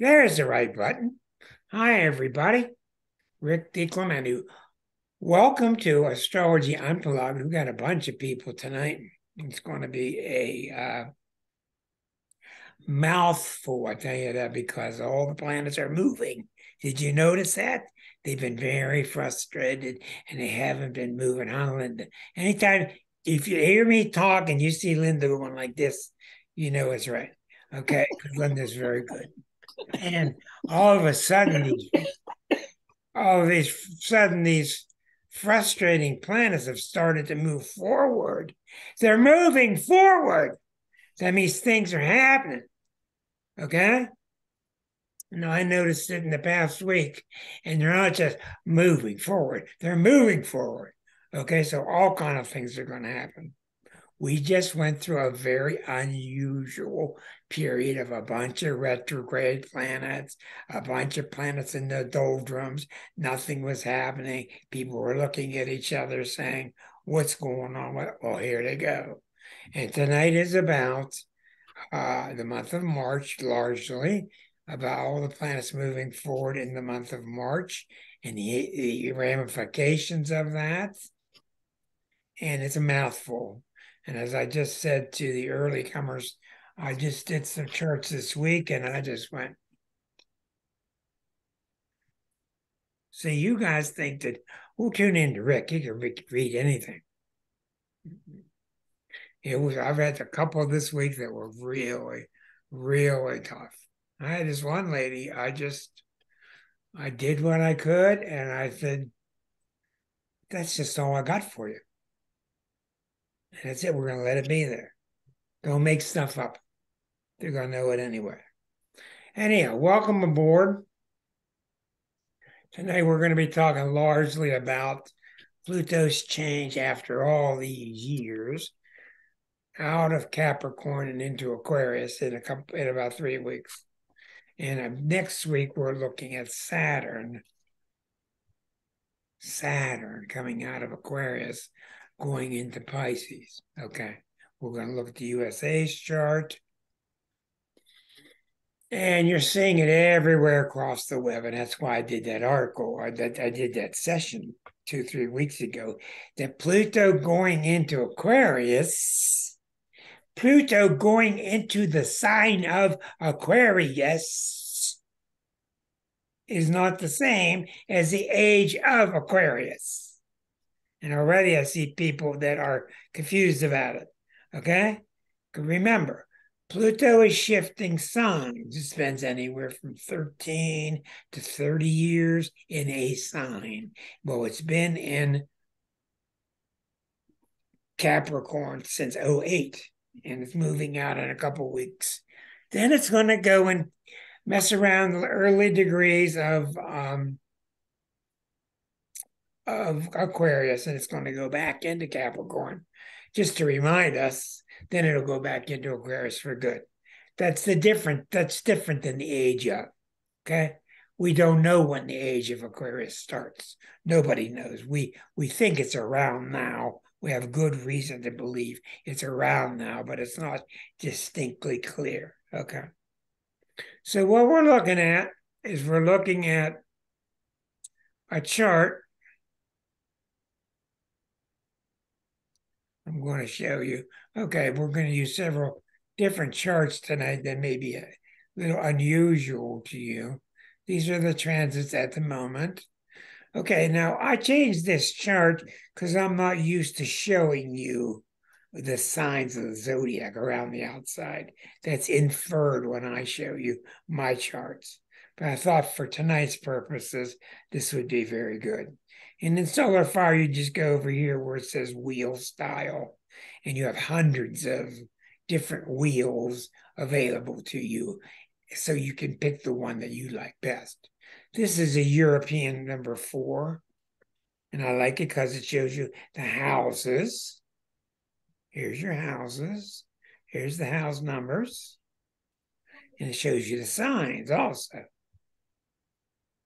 There's the right button. Hi, everybody. Rick DiClemente. Welcome to Astrology Unplugged. We've got a bunch of people tonight. It's going to be a uh, mouthful, I tell you that, because all the planets are moving. Did you notice that? They've been very frustrated and they haven't been moving on, Linda. Anytime, if you hear me talk and you see Linda going like this, you know it's right. Okay, because Linda's very good. And all of a sudden, all of these sudden these frustrating planets have started to move forward. They're moving forward. That means things are happening. Okay. Now I noticed it in the past week, and they're not just moving forward; they're moving forward. Okay, so all kind of things are going to happen we just went through a very unusual period of a bunch of retrograde planets, a bunch of planets in the doldrums. Nothing was happening. People were looking at each other saying, What's going on? Well, here they go. And tonight is about uh, the month of March, largely about all the planets moving forward in the month of March and the, the ramifications of that. And it's a mouthful and as I just said to the early comers, I just did some charts this week and I just went, See, you guys think that we'll tune in to Rick. He can read anything. It was I've had a couple this week that were really, really tough. I had this one lady, I just I did what I could and I said, That's just all I got for you. And that's it. We're going to let it be there. Don't make stuff up. They're going to know it anyway. Anyhow, welcome aboard. Tonight we're going to be talking largely about Pluto's change after all these years out of Capricorn and into Aquarius in a couple in about three weeks. And uh, next week we're looking at Saturn. Saturn coming out of Aquarius going into Pisces. Okay. We're going to look at the USA's chart. And you're seeing it everywhere across the web. And that's why I did that article. I, that, I did that session two, three weeks ago. That Pluto going into Aquarius, Pluto going into the sign of Aquarius is not the same as the age of Aquarius. And already I see people that are confused about it. Okay? Remember, Pluto is shifting signs. It spends anywhere from 13 to 30 years in a sign. Well, it's been in Capricorn since 08, and it's moving out in a couple weeks. Then it's going to go and mess around the early degrees of um, of Aquarius and it's going to go back into Capricorn. Just to remind us, then it'll go back into Aquarius for good. That's the different, that's different than the age of. Okay. We don't know when the age of Aquarius starts. Nobody knows. We we think it's around now. We have good reason to believe it's around now, but it's not distinctly clear. Okay. So what we're looking at is we're looking at a chart I'm going to show you. Okay, we're going to use several different charts tonight that may be a little unusual to you. These are the transits at the moment. Okay, now I changed this chart because I'm not used to showing you the signs of the zodiac around the outside. That's inferred when I show you my charts. But I thought for tonight's purposes, this would be very good. And in solar fire, you just go over here where it says wheel style, and you have hundreds of different wheels available to you. So you can pick the one that you like best. This is a European number four. And I like it because it shows you the houses. Here's your houses. Here's the house numbers. And it shows you the signs also.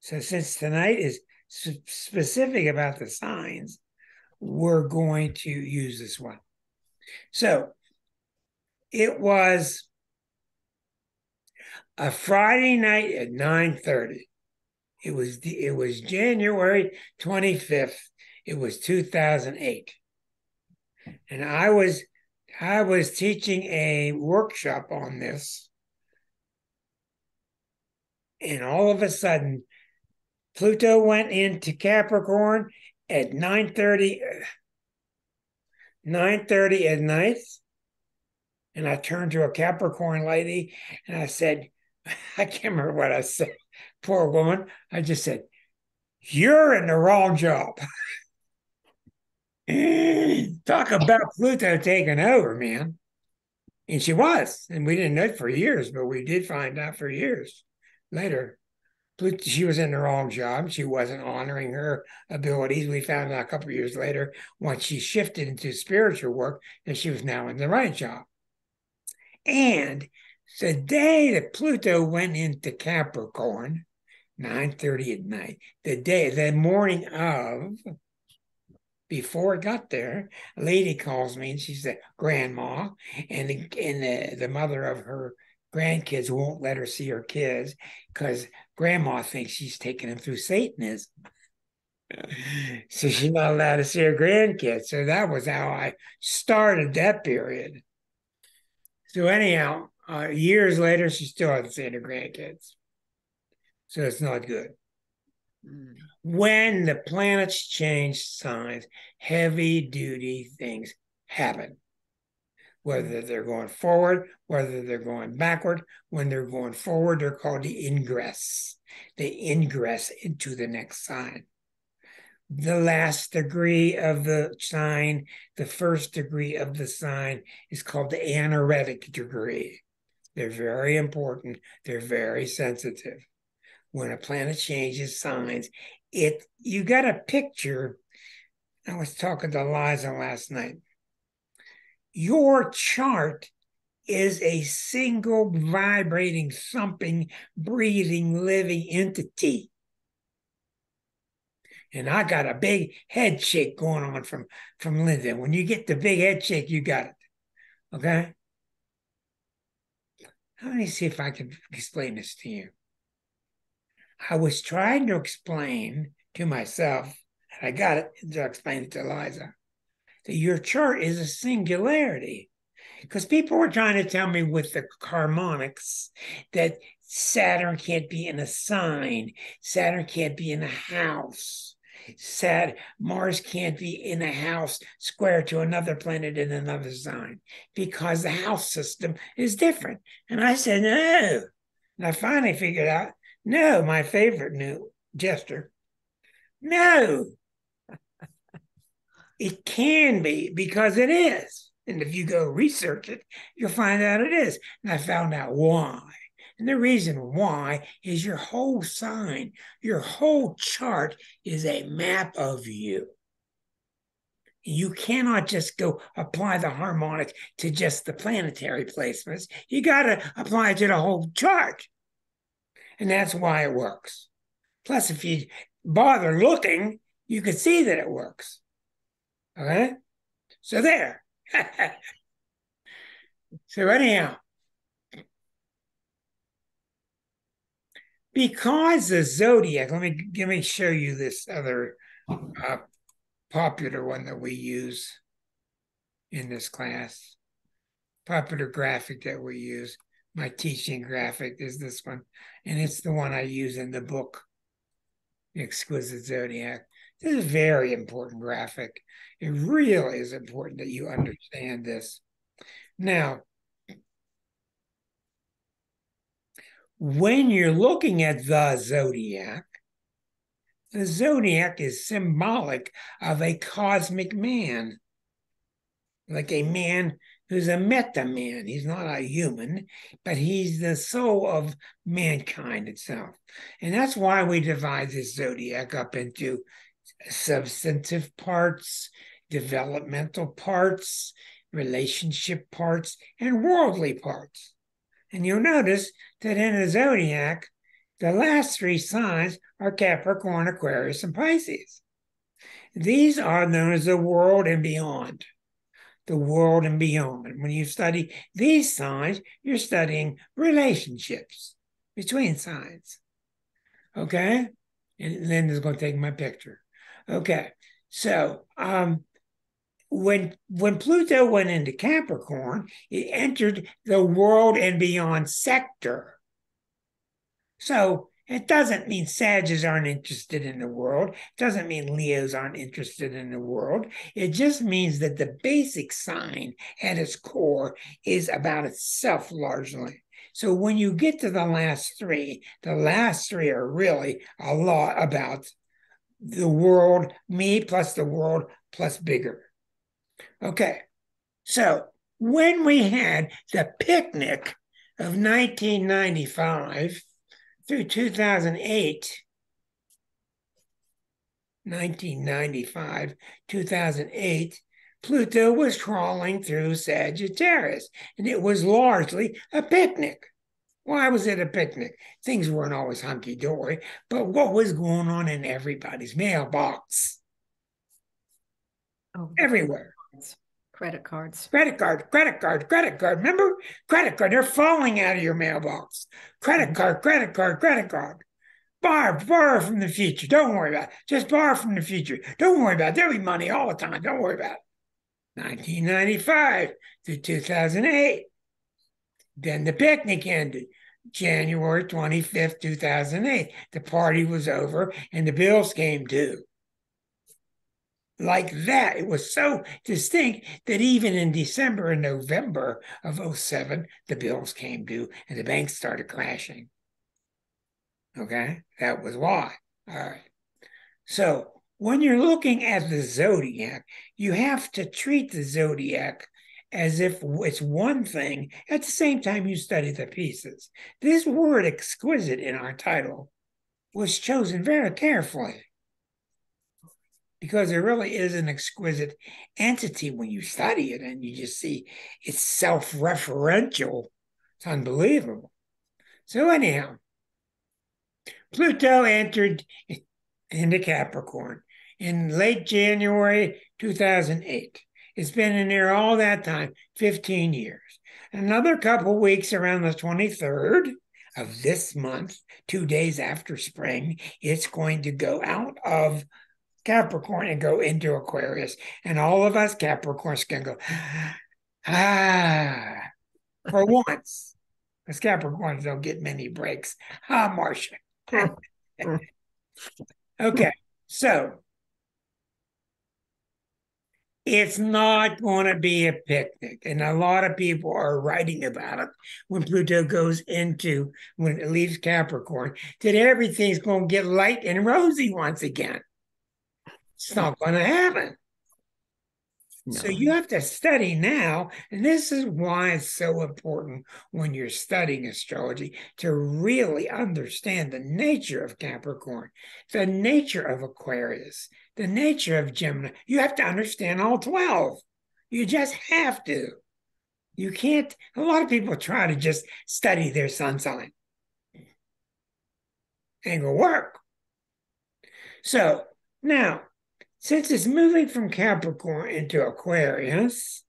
So since tonight is specific about the signs, we're going to use this one. So it was a Friday night at 9:30. It was it was January 25th. It was 2008. And I was I was teaching a workshop on this. And all of a sudden Pluto went into Capricorn at 9:30 9:30 at night. And I turned to a Capricorn lady and I said, I can't remember what I said. Poor woman. I just said, You're in the wrong job. Talk about Pluto taking over, man. And she was. And we didn't know it for years, but we did find out for years later. She was in the wrong job. She wasn't honoring her abilities. We found out a couple years later, once she shifted into spiritual work, that she was now in the right job. And the day that Pluto went into Capricorn, 9:30 at night, the day, the morning of, before it got there, a lady calls me and she's the grandma, and the, and the, the mother of her grandkids won't let her see her kids because grandma thinks she's taking him through Satanism. so she's not allowed to see her grandkids. So that was how I started that period. So anyhow, uh, years later, she still hasn't seen her grandkids. So it's not good. Mm. When the planets change signs, heavy duty things happen. Whether they're going forward, whether they're going backward. When they're going forward, they're called the ingress. They ingress into the next sign the last degree of the sign, the first degree of the sign is called the anaretic degree. They're very important. They're very sensitive. When a planet changes signs, it you got a picture. I was talking to Liza last night. Your chart is a single vibrating, something, breathing, living entity and I got a big head shake going on from from Linda. When you get the big head shake, you got it. Okay. Let me see if I can explain this to you. I was trying to explain to myself, and I got it to explain it to Liza, that your chart is a singularity. Because people were trying to tell me with the harmonics that Saturn can't be in a sign, Saturn can't be in a house said Mars can't be in a house square to another planet in another sign because the house system is different. And I said, no. And I finally figured out, no, my favorite new jester. No. It can be because it is. And if you go research it, you'll find out it is. And I found out why. And the reason why is your whole sign, your whole chart is a map of you. You cannot just go apply the harmonic to just the planetary placements. You got to apply it to the whole chart. And that's why it works. Plus, if you bother looking, you can see that it works. Okay? So there. so, anyhow, because the zodiac let me let me show you this other uh, popular one that we use in this class. Popular graphic that we use. My teaching graphic is this one. And it's the one i use in the book exquisite zodiac this is a very important graphic it really is important that you understand this now when you're looking at the zodiac, the zodiac is symbolic of a cosmic man, like a man who's a meta man. He's not a human, but he's the soul of mankind itself. And that's why we divide this zodiac up into substantive parts, developmental parts, relationship parts, and worldly parts. And you'll notice that in the zodiac, the last three signs are Capricorn, Aquarius, and Pisces. These are known as the world and beyond. the world and beyond. And when you study these signs, you're studying relationships between signs. Okay? And Linda's going to take my picture. Okay. So, um, when when Pluto went into Capricorn, it entered the world and beyond sector. So it doesn't mean Sages aren't interested in the world. It doesn't mean Leos aren't interested in the world. It just means that the basic sign at its core is about itself largely. So when you get to the last three, the last three are really a lot about the world, me plus the world plus bigger. Okay. So when we had the picnic of 1995 through 2008, 1995, 2008, Pluto was crawling through Sagittarius, and it was largely a picnic. Why was at a picnic? Things weren't always hunky dory, but what was going on in everybody's mailbox? Oh, everywhere. Credit cards. Credit card, credit card, credit card. Remember? Credit card. They're falling out of your mailbox. Credit mm-hmm. card, credit card, credit card. Borrow, borrow from the future. Don't worry about it. Just borrow from the future. Don't worry about it. There'll be money all the time. Don't worry about it. 1995 to 2008. Then the picnic ended. January 25th, 2008. The party was over and the bills came due like that. It was so distinct that even in December and November of 07, the bills came due and the banks started clashing. Okay, that was why. All right. So when you're looking at the zodiac, you have to treat the zodiac as if it's one thing at the same time you study the pieces. This word exquisite in our title was chosen very carefully because it really is an exquisite entity when you study it and you just see it's self referential. It's unbelievable. So, anyhow, Pluto entered into Capricorn in late January 2008. It's been in there all that time, 15 years. Another couple weeks around the 23rd of this month, two days after spring, it's going to go out of Capricorn and go into Aquarius. And all of us Capricorns can go, ah, for once. Because Capricorns don't get many breaks. Ah, Marcia. okay, so it's not going to be a picnic. And a lot of people are writing about it when Pluto goes into, when it leaves Capricorn, that everything's going to get light and rosy once again. It's not going to happen. No. So you have to study now. And this is why it's so important when you're studying astrology to really understand the nature of Capricorn, the nature of Aquarius, the nature of Gemini. You have to understand all 12. You just have to. You can't, a lot of people try to just study their sun sign. Ain't gonna work. So now since it's moving from Capricorn into Aquarius,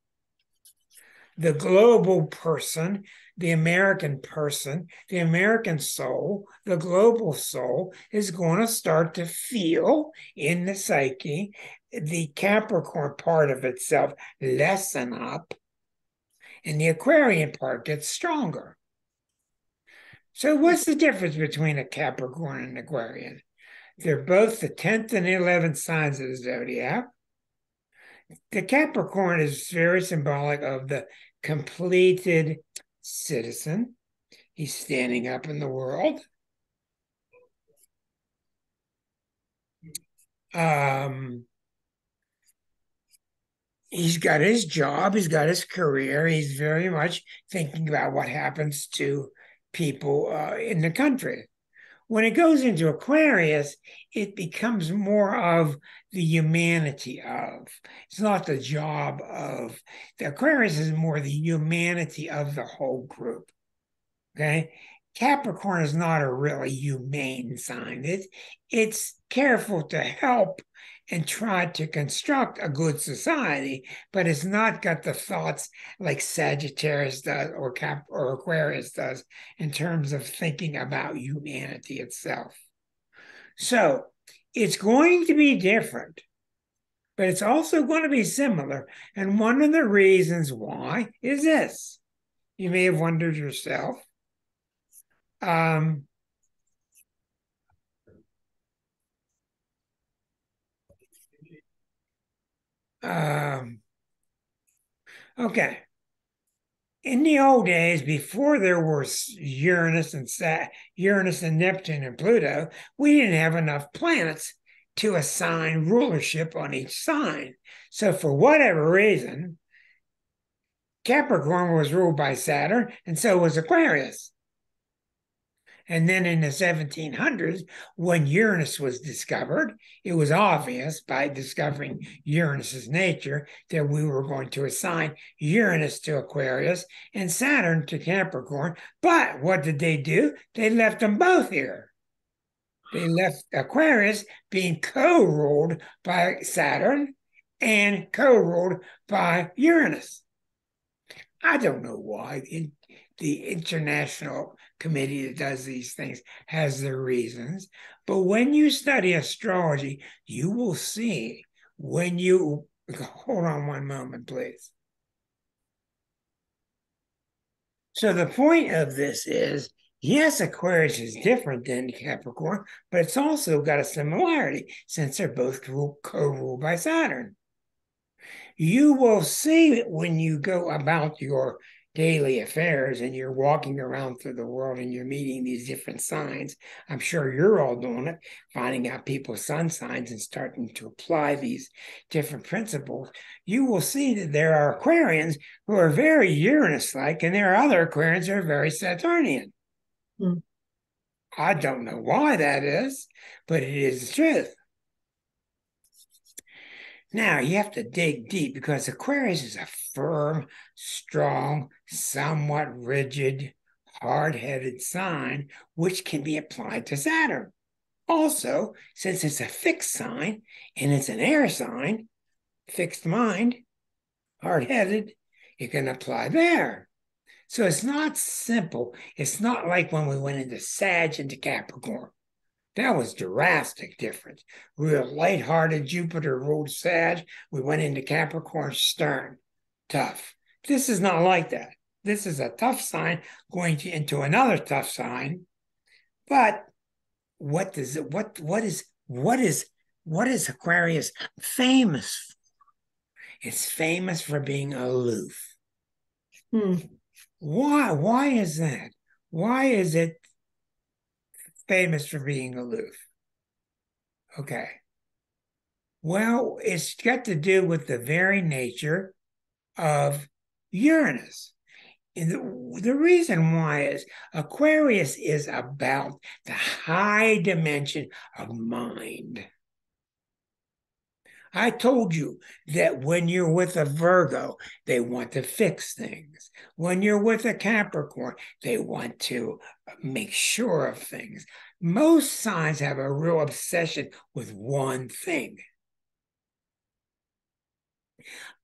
the global person, the American person, the American soul, the global soul is going to start to feel in the psyche the Capricorn part of itself lessen up, and the Aquarian part gets stronger. So, what's the difference between a Capricorn and Aquarian? They're both the 10th and 11th signs of the zodiac. The Capricorn is very symbolic of the completed citizen. He's standing up in the world. Um, he's got his job, he's got his career, he's very much thinking about what happens to people uh, in the country. When it goes into Aquarius, it becomes more of the humanity of. It's not the job of. The Aquarius is more the humanity of the whole group. Okay. Capricorn is not a really humane sign. It's it's careful to help and tried to construct a good society, but it's not got the thoughts like Sagittarius does or Cap or Aquarius does in terms of thinking about humanity itself. So it's going to be different, but it's also going to be similar. And one of the reasons why is this. You may have wondered yourself. Um, Um, okay. In the old days, before there was Uranus and Sat- Uranus and Neptune and Pluto, we didn't have enough planets to assign rulership on each sign. So, for whatever reason, Capricorn was ruled by Saturn, and so was Aquarius. And then in the 1700s, when Uranus was discovered, it was obvious by discovering Uranus's nature that we were going to assign Uranus to Aquarius and Saturn to Capricorn. But what did they do? They left them both here. They left Aquarius being co ruled by Saturn and co ruled by Uranus. I don't know why the international committee that does these things has their reasons. But when you study astrology, you will see when you hold on one moment, please. So the point of this is yes, Aquarius is different than Capricorn, but it's also got a similarity since they're both co ruled by Saturn. You will see when you go about your daily affairs and you're walking around through the world and you're meeting these different signs, I'm sure you're all doing it, finding out people's sun signs and starting to apply these different principles, you will see that there are Aquarians who are very Uranus like, and there are other Aquarians who are very Saturnian. Hmm. I don't know why that is, but it is the truth. Now you have to dig deep because Aquarius is a firm, strong, somewhat rigid, hard headed sign, which can be applied to Saturn. Also, since it's a fixed sign and it's an air sign, fixed mind, hard headed, you can apply there. So it's not simple. It's not like when we went into Sag into Capricorn. That was drastic difference. We were lighthearted. Jupiter ruled Sag. We went into Capricorn stern, tough. This is not like that. This is a tough sign going to, into another tough sign. But what does it, what what is what is what is Aquarius famous for? It's famous for being aloof. Hmm. Why? Why is that? Why is it famous for being aloof. Okay. Well, it's got to do with the very nature of Uranus. And the, the reason why is Aquarius is about the high dimension of mind. I told you that when you're with a Virgo, they want to fix things. When you're with a Capricorn, they want to make sure of things. Most signs have a real obsession with one thing.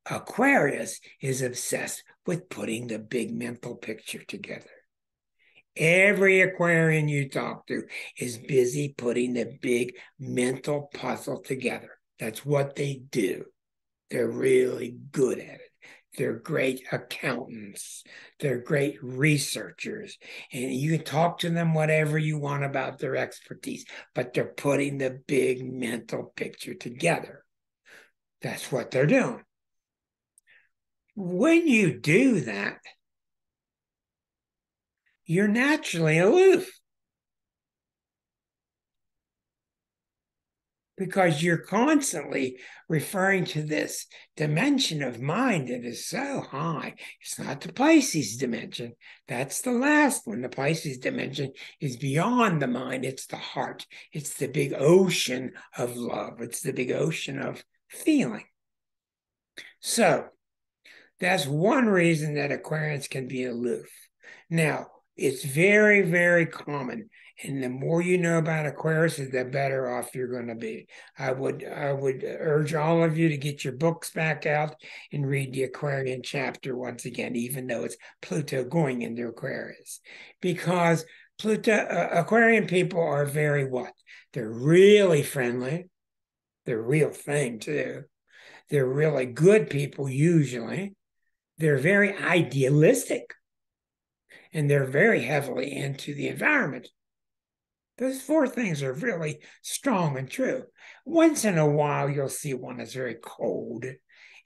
Aquarius is obsessed with putting the big mental picture together. Every Aquarian you talk to is busy putting the big mental puzzle together. That's what they do. They're really good at it. They're great accountants. They're great researchers. And you can talk to them whatever you want about their expertise, but they're putting the big mental picture together. That's what they're doing. When you do that, you're naturally aloof. Because you're constantly referring to this dimension of mind that is so high. It's not the Pisces dimension. That's the last one. The Pisces dimension is beyond the mind, it's the heart, it's the big ocean of love, it's the big ocean of feeling. So that's one reason that Aquarians can be aloof. Now, It's very, very common. And the more you know about Aquarius, the better off you're going to be. I would I would urge all of you to get your books back out and read the Aquarian chapter once again, even though it's Pluto going into Aquarius, because Pluto uh, Aquarian people are very what? They're really friendly. They're real thing too. They're really good people usually. They're very idealistic and they're very heavily into the environment. Those four things are really strong and true. Once in a while, you'll see one that's very cold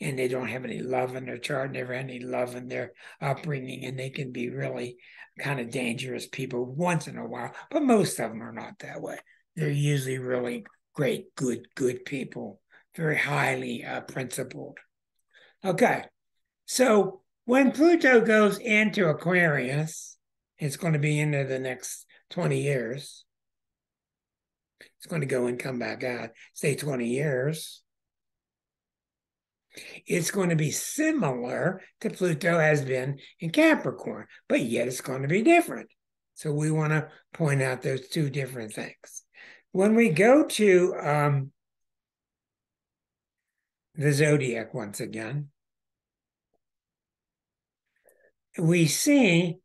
and they don't have any love in their chart, never any love in their upbringing, and they can be really kind of dangerous people once in a while, but most of them are not that way. They're usually really great, good, good people, very highly uh, principled. Okay, so when Pluto goes into Aquarius, it's going to be into the next 20 years. It's going to go and come back out, say 20 years. It's going to be similar to Pluto has been in Capricorn, but yet it's going to be different. So we want to point out those two different things. When we go to um, the zodiac once again, we see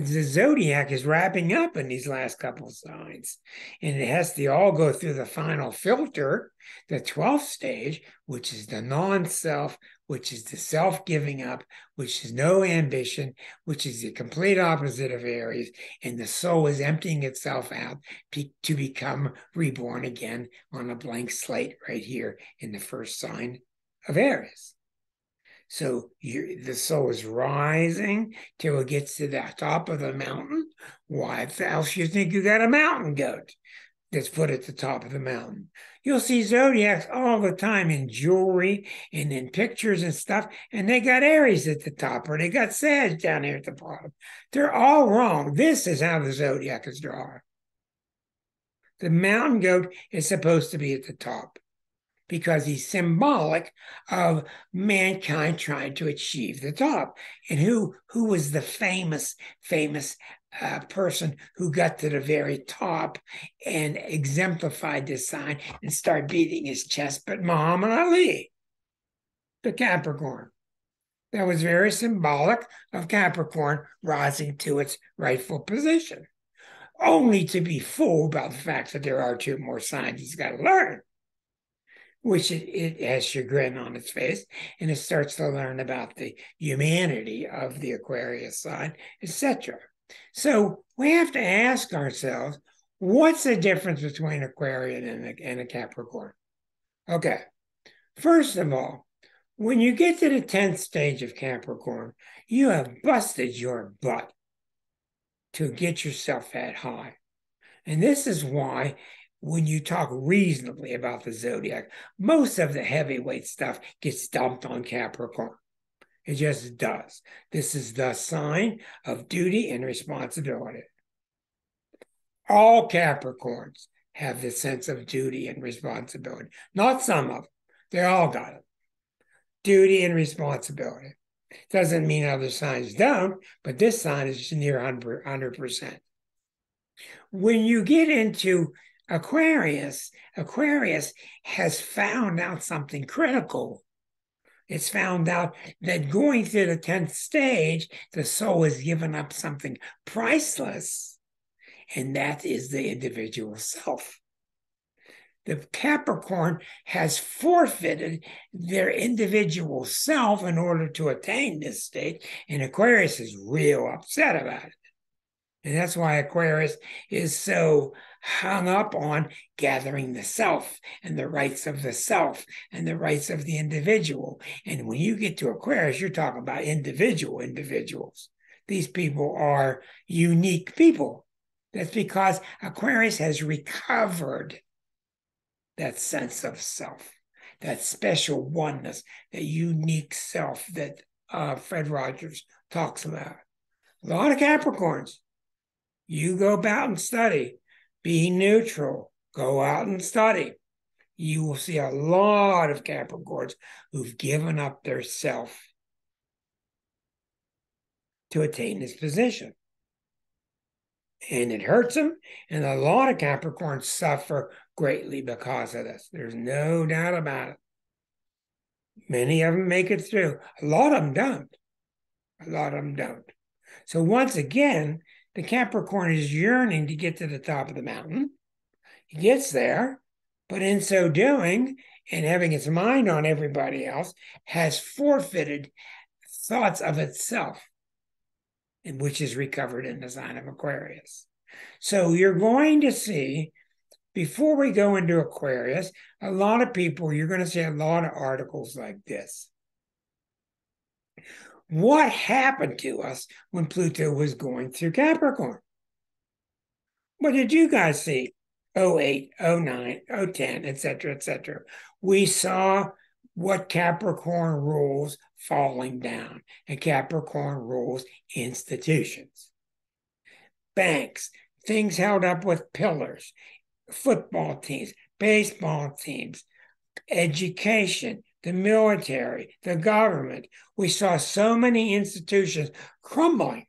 the zodiac is wrapping up in these last couple signs. And it has to all go through the final filter, the 12th stage, which is the non self, which is the self giving up, which is no ambition, which is the complete opposite of Aries. And the soul is emptying itself out to become reborn again on a blank slate right here in the first sign of Aries. So the soul is rising till it gets to the top of the mountain. Why else you think you got a mountain goat that's put at the top of the mountain? You'll see zodiacs all the time in jewelry and in pictures and stuff, and they got Aries at the top or they got Sag down here at the bottom. They're all wrong. This is how the zodiac is drawn. The mountain goat is supposed to be at the top because he's symbolic of mankind trying to achieve the top. And who who was the famous famous uh, person who got to the very top and exemplified this sign and started beating his chest? But Muhammad Ali, the Capricorn. That was very symbolic of Capricorn rising to its rightful position, only to be fooled by the fact that there are two more signs he's got to learn which it, it, has chagrin on its face, and it starts to learn about the humanity of the Aquarius sign, etc. So we have to ask ourselves, what's the difference between Aquarian and a, and a Capricorn? Okay, first of all, when you get to the 10th stage of Capricorn, you have busted your butt to get yourself that high. And this is why when you talk reasonably about the zodiac, most of the heavyweight stuff gets dumped on Capricorn. It just does. This is the sign of duty and responsibility. All Capricorns have the sense of duty and responsibility. Not some of them, they all got it. Duty and responsibility. Doesn't mean other signs don't, but this sign is near 100%. When you get into Aquarius, Aquarius has found out something critical. It's found out that going through the 10th stage, the soul has given up something priceless, and that is the individual self. The Capricorn has forfeited their individual self in order to attain this state, and Aquarius is real upset about it. And that's why Aquarius is so hung up on gathering the self and the rights of the self and the rights of the individual. And when you get to Aquarius, you're talking about individual individuals. These people are unique people. That's because Aquarius has recovered that sense of self, that special oneness, that unique self that uh, Fred Rogers talks about. A lot of Capricorns you go about and study. Be neutral. Go out and study. You will see a lot of Capricorns who've given up their self to attain this position. and it hurts them. And a lot of Capricorns suffer greatly because of this. There's no doubt about it. Many of them make it through. A lot of them don't. A lot of them don't. So once again, the Capricorn is yearning to get to the top of the mountain. He gets there, but in so doing, and having its mind on everybody else, has forfeited thoughts of itself, and which is recovered in the sign of Aquarius. So you're going to see, before we go into Aquarius, a lot of people, you're going to see a lot of articles like this. What happened to us when Pluto was going through Capricorn? What did you guys see? 08, 09, 010, etc., etc. We saw what Capricorn rules falling down, and Capricorn rules institutions. Banks, things held up with pillars, football teams, baseball teams, education, the military, the government. We saw so many institutions crumbling.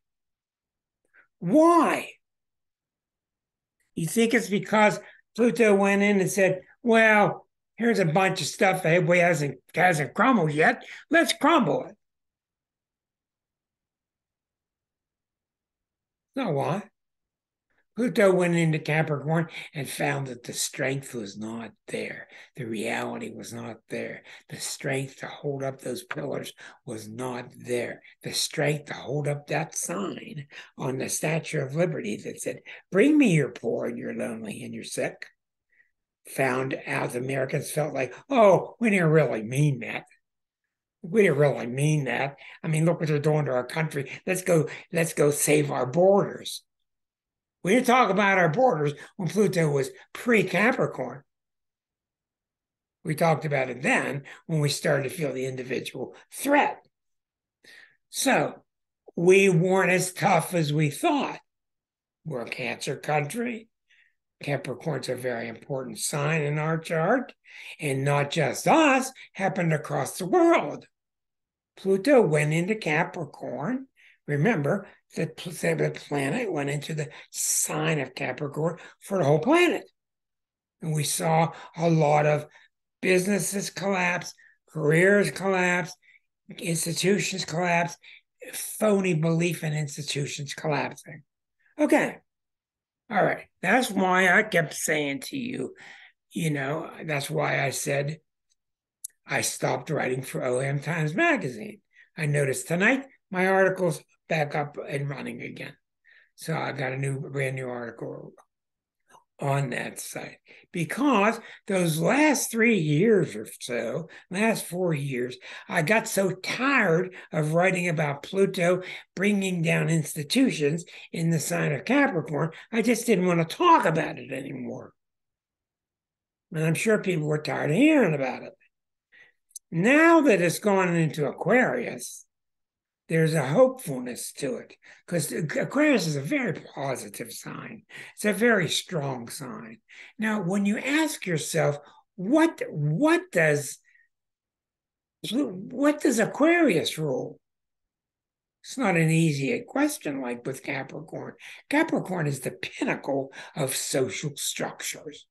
Why? You think it's because Pluto went in and said, well, here's a bunch of stuff that hasn't, hasn't crumbled yet. Let's crumble it. No, why? Pluto went into Capricorn and found that the strength was not there. The reality was not there. The strength to hold up those pillars was not there. The strength to hold up that sign on the Statue of Liberty that said, Bring me your poor and your lonely and your sick. Found out Americans felt like, oh, we didn't really mean that we didn't really mean that. I mean, look what they're doing to our country. Let's go, let's go save our borders. We didn't talk about our borders when Pluto was pre Capricorn. We talked about it then when we started to feel the individual threat. So we weren't as tough as we thought. We're a Cancer country. Capricorn's a very important sign in our chart, and not just us, happened across the world. Pluto went into Capricorn. Remember, the, planet went into the sign of Capricorn for the whole planet. And we saw a lot of businesses collapse, careers collapse, institutions collapse, phony belief in institutions collapsing. Okay. All right. That's why I kept saying to you, you know, that's why I said I stopped writing for OM Times Magazine. I noticed tonight my articles back up and running again. So I got a new, brand new article on that site because those last three years or so, last four years, I got so tired of writing about Pluto bringing down institutions in the sign of Capricorn, I just didn't want to talk about it anymore. And I'm sure people were tired of hearing about it. Now that it's gone into Aquarius, there's a hopefulness to it because Aquarius is a very positive sign. It's a very strong sign. Now, when you ask yourself, what what does what does Aquarius rule? It's not an easy question like with Capricorn. Capricorn is the pinnacle of social structures.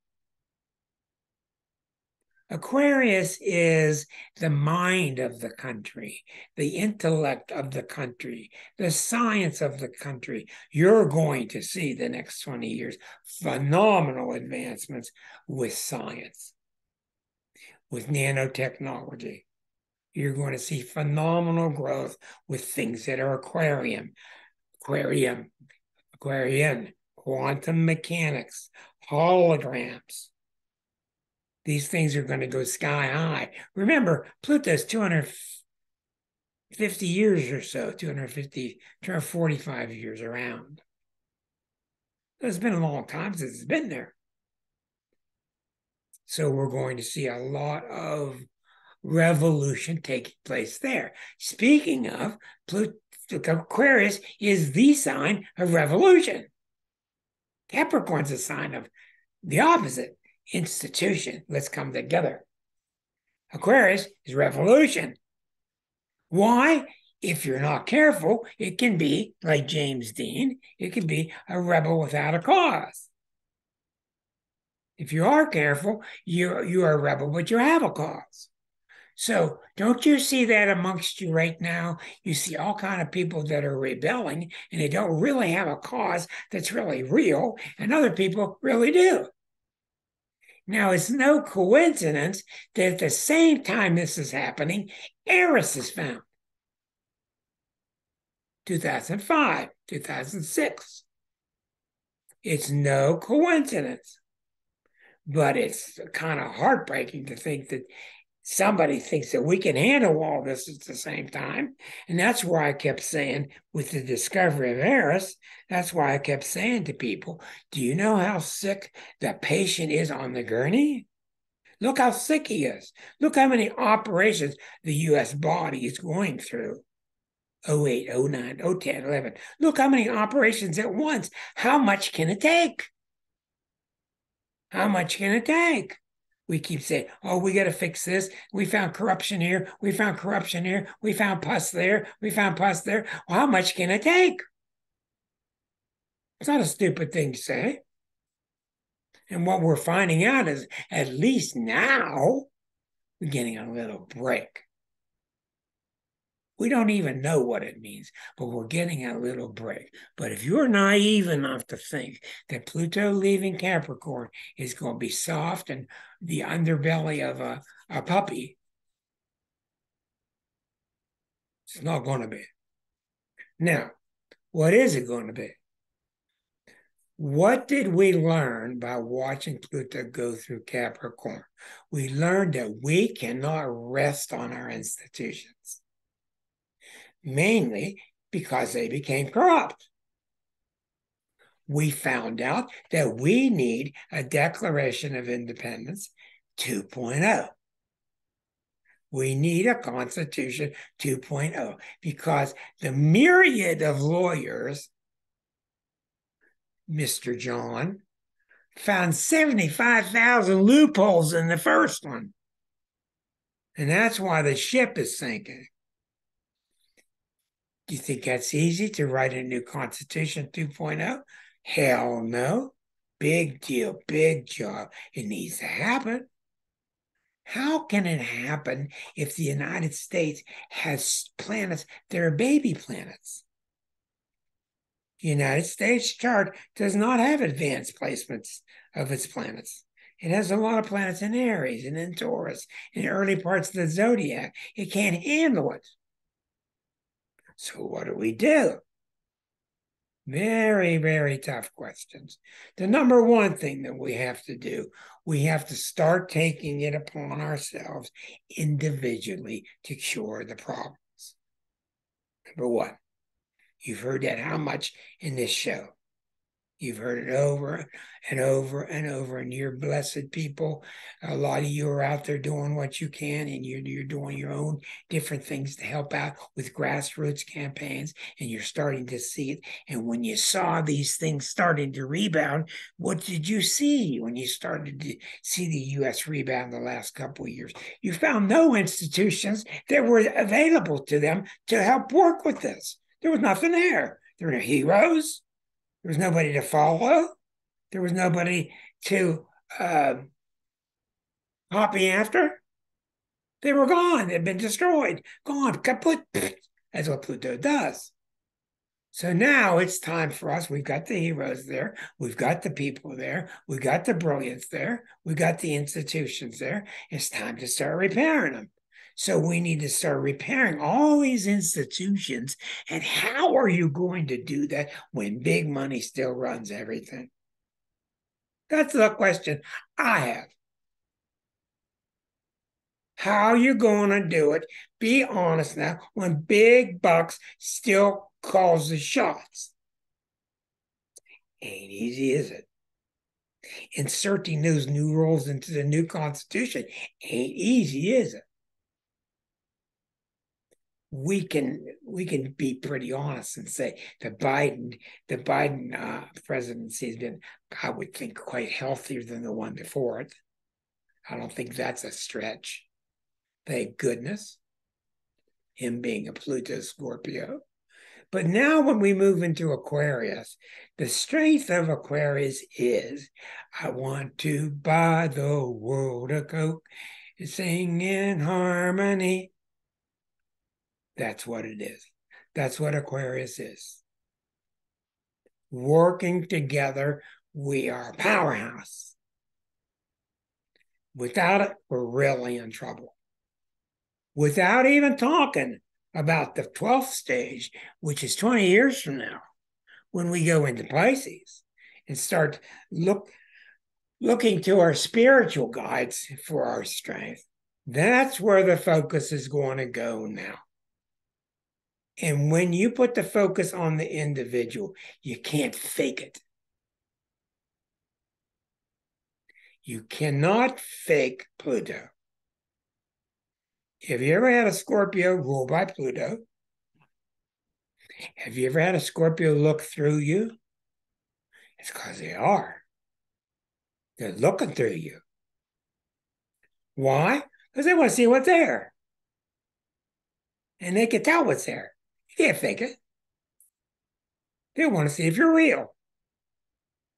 Aquarius is the mind of the country, the intellect of the country, the science of the country. You're going to see the next 20 years phenomenal advancements with science, with nanotechnology. You're going to see phenomenal growth with things that are aquarium, aquarium, aquarian, quantum mechanics, holograms these things are going to go sky high. Remember, Pluto's 250 years or so, 250, 245 years around. It's been a long time since it's been there. So we're going to see a lot of revolution taking place there. Speaking of, Pluto, Aquarius is the sign of revolution. Capricorn's a sign of the opposite institution. Let's come together. Aquarius is revolution. Why? if you're not careful, it can be like James Dean, it can be a rebel without a cause. If you are careful, you you are a rebel, but you have a cause. So don't you see that amongst you right now? You see all kind of people that are rebelling and they don't really have a cause that's really real, and other people really do. Now, it's no coincidence that at the same time this is happening, Eris is found. 2005, 2006. It's no coincidence. But it's kind of heartbreaking to think that somebody thinks that we can handle all this at the same time. And that's why I kept saying, with the discovery of Eris, that's why I kept saying to people, do you know how sick the patient is on the gurney? Look how sick he is. Look how many operations the US body is going through. 08, 09, 010, 11. Look how many operations at once. How much can it take? How much can it take? We keep saying, oh, we got to fix this. We found corruption here. We found corruption here. We found pus there. We found pus there. Well, how much can it take? It's not a stupid thing to say. And what we're finding out is at least now we're getting a little break. We don't even know what it means, but we're getting a little break. But if you're naive enough to think that Pluto leaving Capricorn is going to be soft and the underbelly of a, a puppy, it's not going to be. Now, what is it going to be? What did we learn by watching Pluto go through Capricorn? We learned that we cannot rest on our institutions mainly because they became corrupt. We found out that we need a Declaration of Independence 2.0. We need a Constitution 2.0 because the myriad of lawyers, Mr. John, found 75,000 loopholes in the first one. And that's why the ship is sinking. Do you think that's easy to write a new Constitution 2.0? Hell no. Big deal, big job. It needs to happen. How can it happen if the United States has planets that are baby planets? The United States chart does not have advanced placements of its planets. It has a lot of planets in Aries and in Taurus, in early parts of the zodiac. It can't handle it. So, what do we do? Very, very tough questions. The number one thing that we have to do, we have to start taking it upon ourselves individually to cure the problems. Number one, you've heard that how much in this show? You've heard it over and over and over, and you're blessed people. A lot of you are out there doing what you can, and you're, you're doing your own different things to help out with grassroots campaigns, and you're starting to see it. And when you saw these things starting to rebound, what did you see when you started to see the U.S. rebound the last couple of years? You found no institutions that were available to them to help work with this. There was nothing there. There were no heroes there was nobody to follow. There was nobody to uh, copy after. They were gone. They'd been destroyed. Gone. Kaput. That's what Pluto does. So now it's time for us. We've got the heroes there. We've got the people there. We've got the brilliance there. We've got the institutions there. It's time to start repairing them. So we need to start repairing all these institutions. And how are you going to do that when big money still runs everything? That's the question I have. How are you going to do it? Be honest now when big bucks still calls the shots. Ain't easy, is it? Inserting those new rules into the new constitution ain't easy, is it? We can we can be pretty honest and say the Biden the Biden uh, presidency has been I would think quite healthier than the one before it. I don't think that's a stretch. Thank goodness. him being a Pluto Scorpio. But now, when we move into Aquarius, the strength of Aquarius is I want to buy the world a Coke, sing in harmony. That's what it is. That's what Aquarius is. Working together, we are a powerhouse. Without it, we're really in trouble. Without even talking about the 12th stage, which is 20 years from now, when we go into Pisces and start look looking to our spiritual guides for our strength. That's where the focus is going to go now. And when you put the focus on the individual, you can't fake it. You cannot fake Pluto. Have you ever had a Scorpio ruled by Pluto? Have you ever had a Scorpio look through you? It's because they are. They're looking through you. Why? Because they want to see what's there. And they can tell what's there. You can't fake it. They want to see if you're real.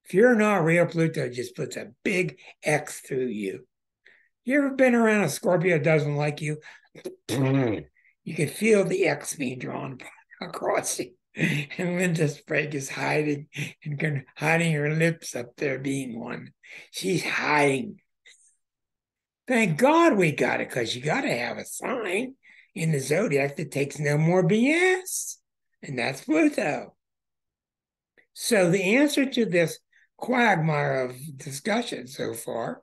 If you're not real, Pluto just puts a big X through you. You ever been around a Scorpio doesn't like you? you can feel the X being drawn across you. And Linda Sprague is hiding and hiding her lips up there, being one. She's hiding. Thank God we got it, because you got to have a sign in the zodiac that takes no more BS, and that's Pluto. So the answer to this quagmire of discussion so far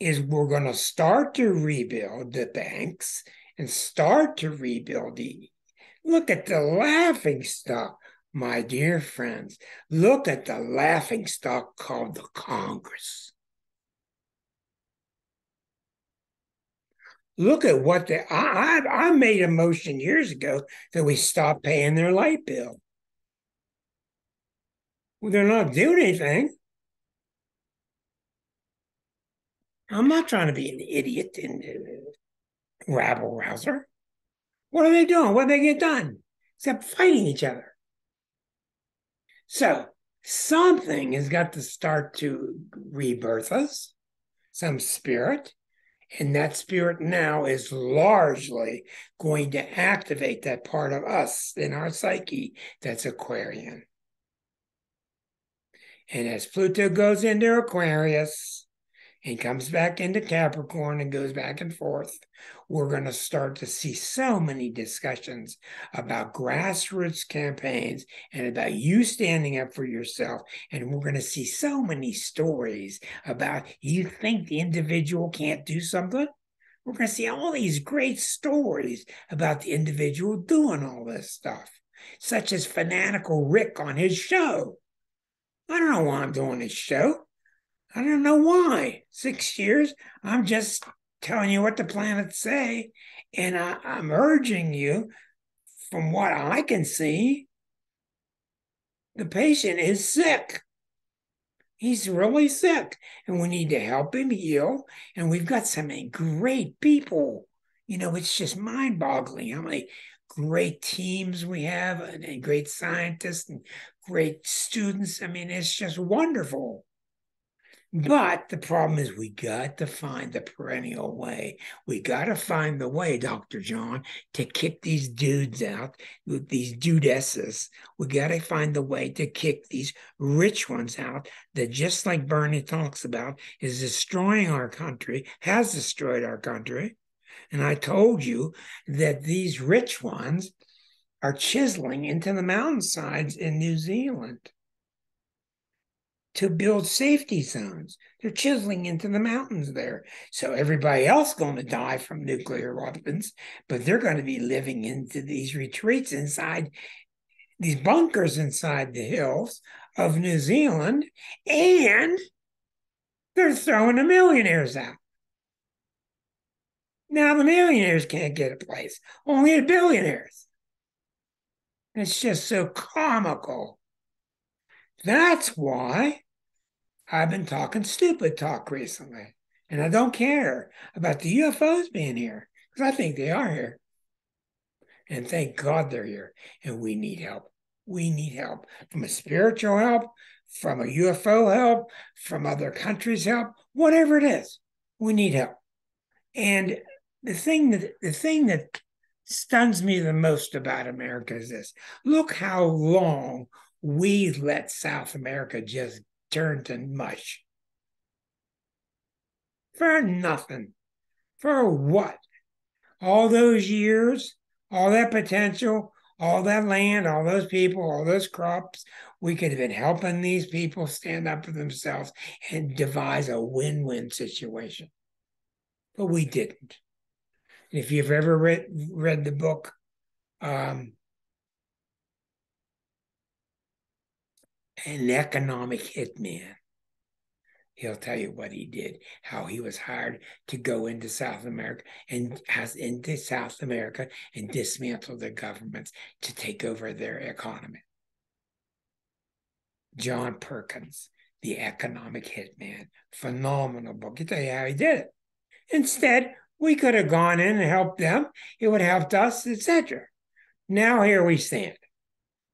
is we're going to start to rebuild the banks and start to rebuild the look at the laughing stock my dear friends. Look at the laughing stock called the congress look at what they I, I, I made a motion years ago that we stop paying their light bill well, they're not doing anything I'm not trying to be an idiot and uh, rabble rouser. What are they doing? What do they get done? Except fighting each other. So something has got to start to rebirth us, some spirit. And that spirit now is largely going to activate that part of us in our psyche that's Aquarian. And as Pluto goes into Aquarius, and comes back into Capricorn and goes back and forth, we're going to start to see so many discussions about grassroots campaigns and about you standing up for yourself. And we're going to see so many stories about you think the individual can't do something. We're going to see all these great stories about the individual doing all this stuff, such as Fanatical Rick on his show. I don't know why I'm doing this show. I don't know why. Six years. I'm just telling you what the planets say. And I, I'm urging you, from what I can see, the patient is sick. He's really sick, and we need to help him heal. And we've got so many great people. You know, it's just mind boggling how many great teams we have and, and great scientists and great students. I mean, it's just wonderful. But the problem is, we got to find the perennial way. We got to find the way, Dr. John, to kick these dudes out, these dudesses. We got to find the way to kick these rich ones out that, just like Bernie talks about, is destroying our country, has destroyed our country. And I told you that these rich ones are chiseling into the mountainsides in New Zealand to build safety zones. They're chiseling into the mountains there. So everybody else going to die from nuclear weapons, but they're going to be living into these retreats inside these bunkers inside the hills of New Zealand, and they're throwing the millionaires out. Now the millionaires can't get a place, only the billionaires. It's just so comical. That's why I've been talking stupid talk recently, and I don't care about the UFOs being here because I think they are here. And thank God they're here. And we need help. We need help from a spiritual help, from a UFO help, from other countries' help, whatever it is. We need help. And the thing that the thing that stuns me the most about America is this. Look how long we let South America just turn to mush. For nothing. For what? All those years, all that potential, all that land, all those people, all those crops. We could have been helping these people stand up for themselves and devise a win win situation. But we didn't. If you've ever read, read the book, um, An Economic Hitman, he'll tell you what he did, how he was hired to go into South America and has into South America and dismantle the governments to take over their economy. John Perkins, the economic hitman, phenomenal book. He tell you how he did it. Instead, we could have gone in and helped them. It would have helped us, etc. Now here we stand.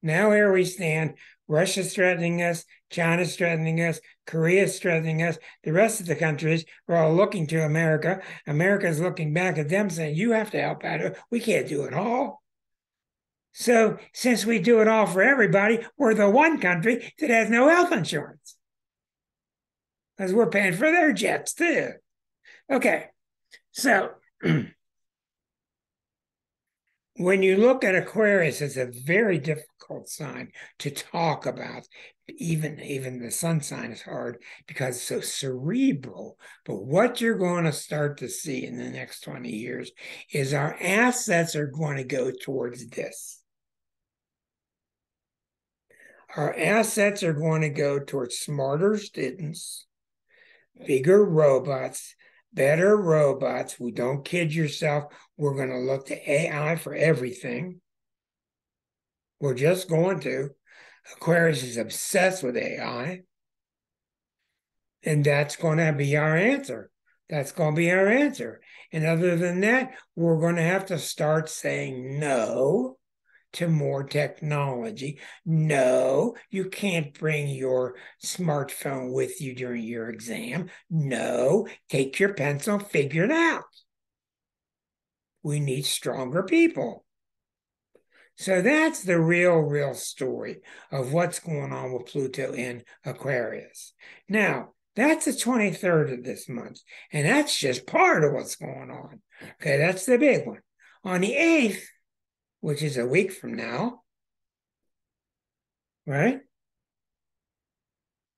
Now here we stand Russia's threatening us, China's threatening us, Korea's threatening us. The rest of the countries are all looking to America. America's looking back at them saying, You have to help out. We can't do it all. So, since we do it all for everybody, we're the one country that has no health insurance because we're paying for their jets too. Okay, so when you look at Aquarius, it's a very difficult sign to talk about. Even even the sun sign is hard because it's so cerebral. But what you're going to start to see in the next 20 years is our assets are going to go towards this. Our assets are going to go towards smarter students, bigger robots, better robots. We don't kid yourself. We're going to look to AI for everything. We're just going to. Aquarius is obsessed with AI. And that's going to be our answer. That's going to be our answer. And other than that, we're going to have to start saying no to more technology. No, you can't bring your smartphone with you during your exam. No, take your pencil, figure it out. We need stronger people. So that's the real, real story of what's going on with Pluto in Aquarius. Now, that's the 23rd of this month, and that's just part of what's going on. Okay, that's the big one. On the 8th, which is a week from now, right?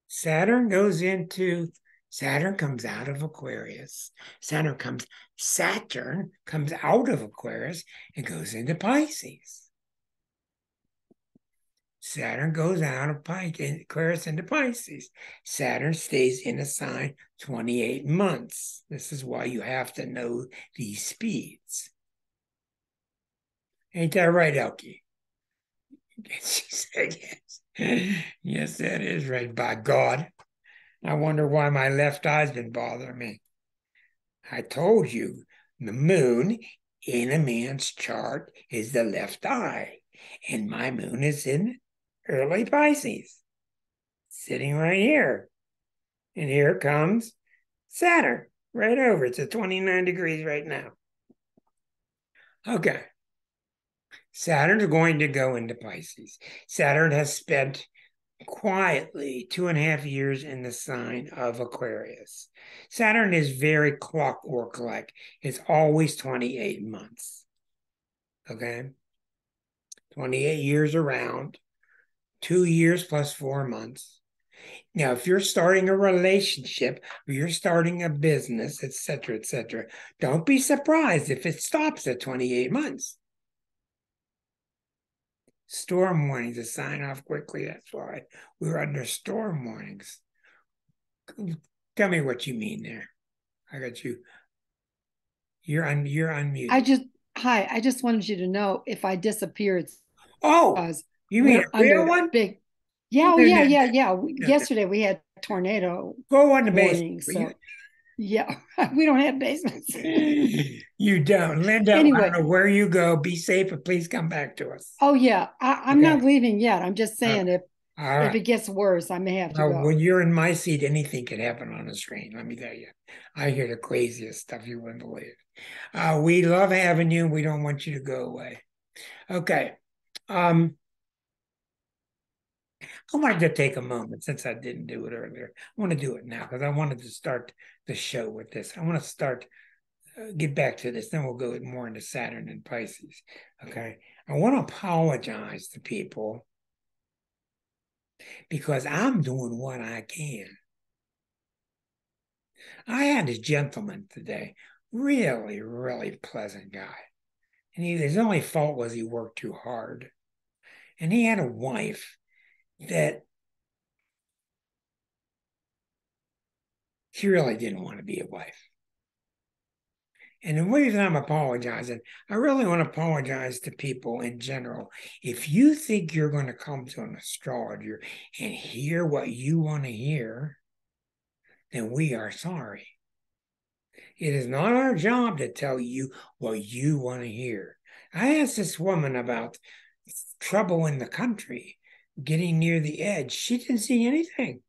Saturn goes into Saturn comes out of Aquarius. Saturn comes Saturn comes out of Aquarius and goes into Pisces. Saturn goes out of Pisces, Aquarius into Pisces. Saturn stays in a sign 28 months. This is why you have to know these speeds. Ain't that right, Elkie? She said, yes. yes, that is right, by God. I wonder why my left eye's been bothering me. I told you the moon in a man's chart is the left eye, and my moon is in early Pisces, sitting right here. And here comes Saturn right over. It's at 29 degrees right now. Okay. Saturn's going to go into Pisces. Saturn has spent quietly two and a half years in the sign of Aquarius. Saturn is very clockwork like, it's always 28 months. Okay. 28 years around, two years plus four months. Now, if you're starting a relationship or you're starting a business, etc., etc., don't be surprised if it stops at 28 months storm warnings to sign off quickly. That's why we were under storm warnings. Tell me what you mean there. I got you. You're on. You're on mute. I just hi. I just wanted you to know if I disappeared. Oh, you mean a real one? Big. Yeah. Oh, yeah. Yeah. Yeah. Yesterday we had tornado. Go on the base. So. Yeah, we don't have basements. you don't. Linda, Anyway. I don't know where you go. Be safe, but please come back to us. Oh yeah, I, I'm not leaving yet. I'm just saying if All if it gets worse, I may have to when you're in my seat, anything can happen on the screen. Let me tell you. I hear the craziest stuff you wouldn't believe. Uh, we love having you. We don't want you to go away. Okay. Um, I wanted to take a moment since I didn't do it earlier. I want to do it now because I wanted to start the show with this. I want to start, uh, get back to this. Then we'll go more into Saturn and Pisces. Okay. I want to apologize to people because I'm doing what I can. I had a gentleman today, really, really pleasant guy. And he, his only fault was he worked too hard. And he had a wife that he really didn't want to be a wife. And the reason I'm apologizing, I really want to apologize to people in general. If you think you're going to come to an astrologer and hear what you want to hear, then we are sorry. It is not our job to tell you what you want to hear. I asked this woman about trouble in the country, getting near the edge. She didn't see anything.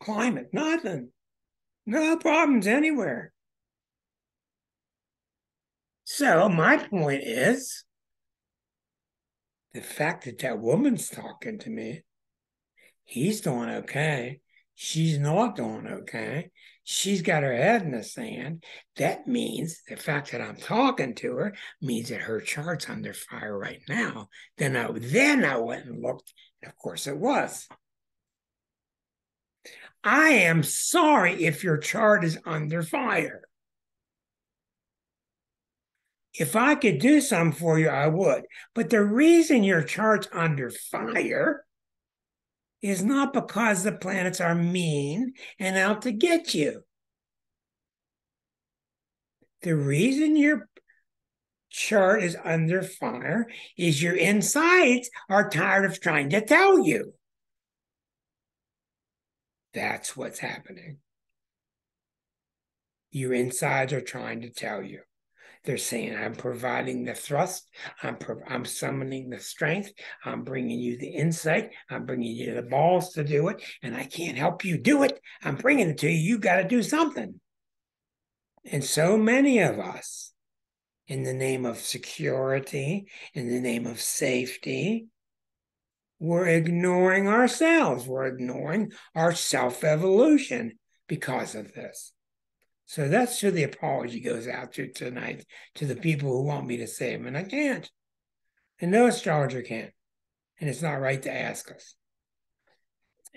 Climate, nothing. No problems anywhere. So, my point is the fact that that woman's talking to me, he's doing okay. She's not doing okay. She's got her head in the sand. That means the fact that I'm talking to her means that her chart's under fire right now. Then I then I went and looked, and of course it was. I am sorry if your chart is under fire. If I could do something for you, I would. But the reason your chart's under fire is not because the planets are mean and out to get you. The reason your chart is under fire is your insides are tired of trying to tell you. That's what's happening. Your insides are trying to tell you. They're saying, I'm providing the thrust, I'm, pro- I'm summoning the strength, I'm bringing you the insight, I'm bringing you the balls to do it, and I can't help you do it. I'm bringing it to you. You've got to do something. And so many of us, in the name of security, in the name of safety, we're ignoring ourselves. We're ignoring our self evolution because of this. So that's who the apology goes out to tonight to the people who want me to say them, and I can't. And no astrologer can. And it's not right to ask us.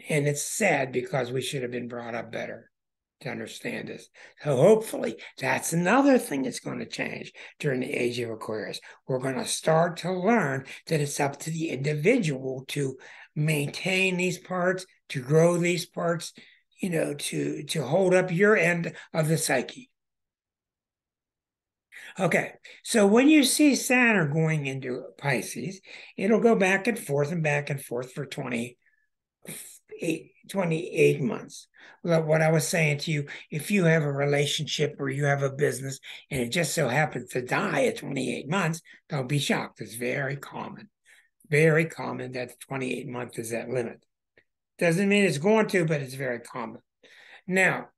And it's sad because we should have been brought up better to understand this. So hopefully that's another thing that's going to change during the age of Aquarius. We're going to start to learn that it's up to the individual to maintain these parts, to grow these parts, you know, to to hold up your end of the psyche. Okay, so when you see Saturn going into Pisces, it'll go back and forth and back and forth for 28, 28 months. Well, what I was saying to you, if you have a relationship or you have a business and it just so happens to die at 28 months, don't be shocked. It's very common. Very common that 28 months is that limit. Doesn't mean it's going to, but it's very common. Now,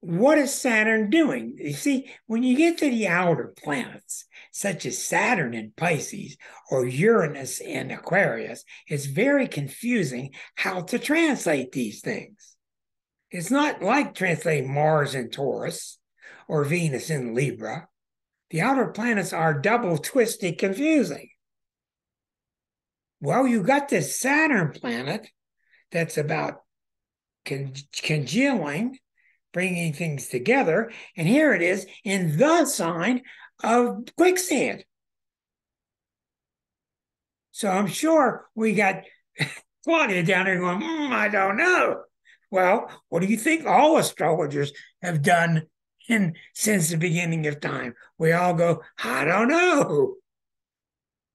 what is Saturn doing? You see, when you get to the outer planets, such as Saturn in Pisces or Uranus in Aquarius, it's very confusing how to translate these things. It's not like translating Mars in Taurus or Venus in Libra. The outer planets are double twisted confusing. Well, you got this Saturn planet that's about con- congealing bringing things together. And here it is in the sign of quicksand. So I'm sure we got Claudia down there going, "Mm, I don't know. Well, what do you think all astrologers have done in since the beginning of time? We all go, I don't know.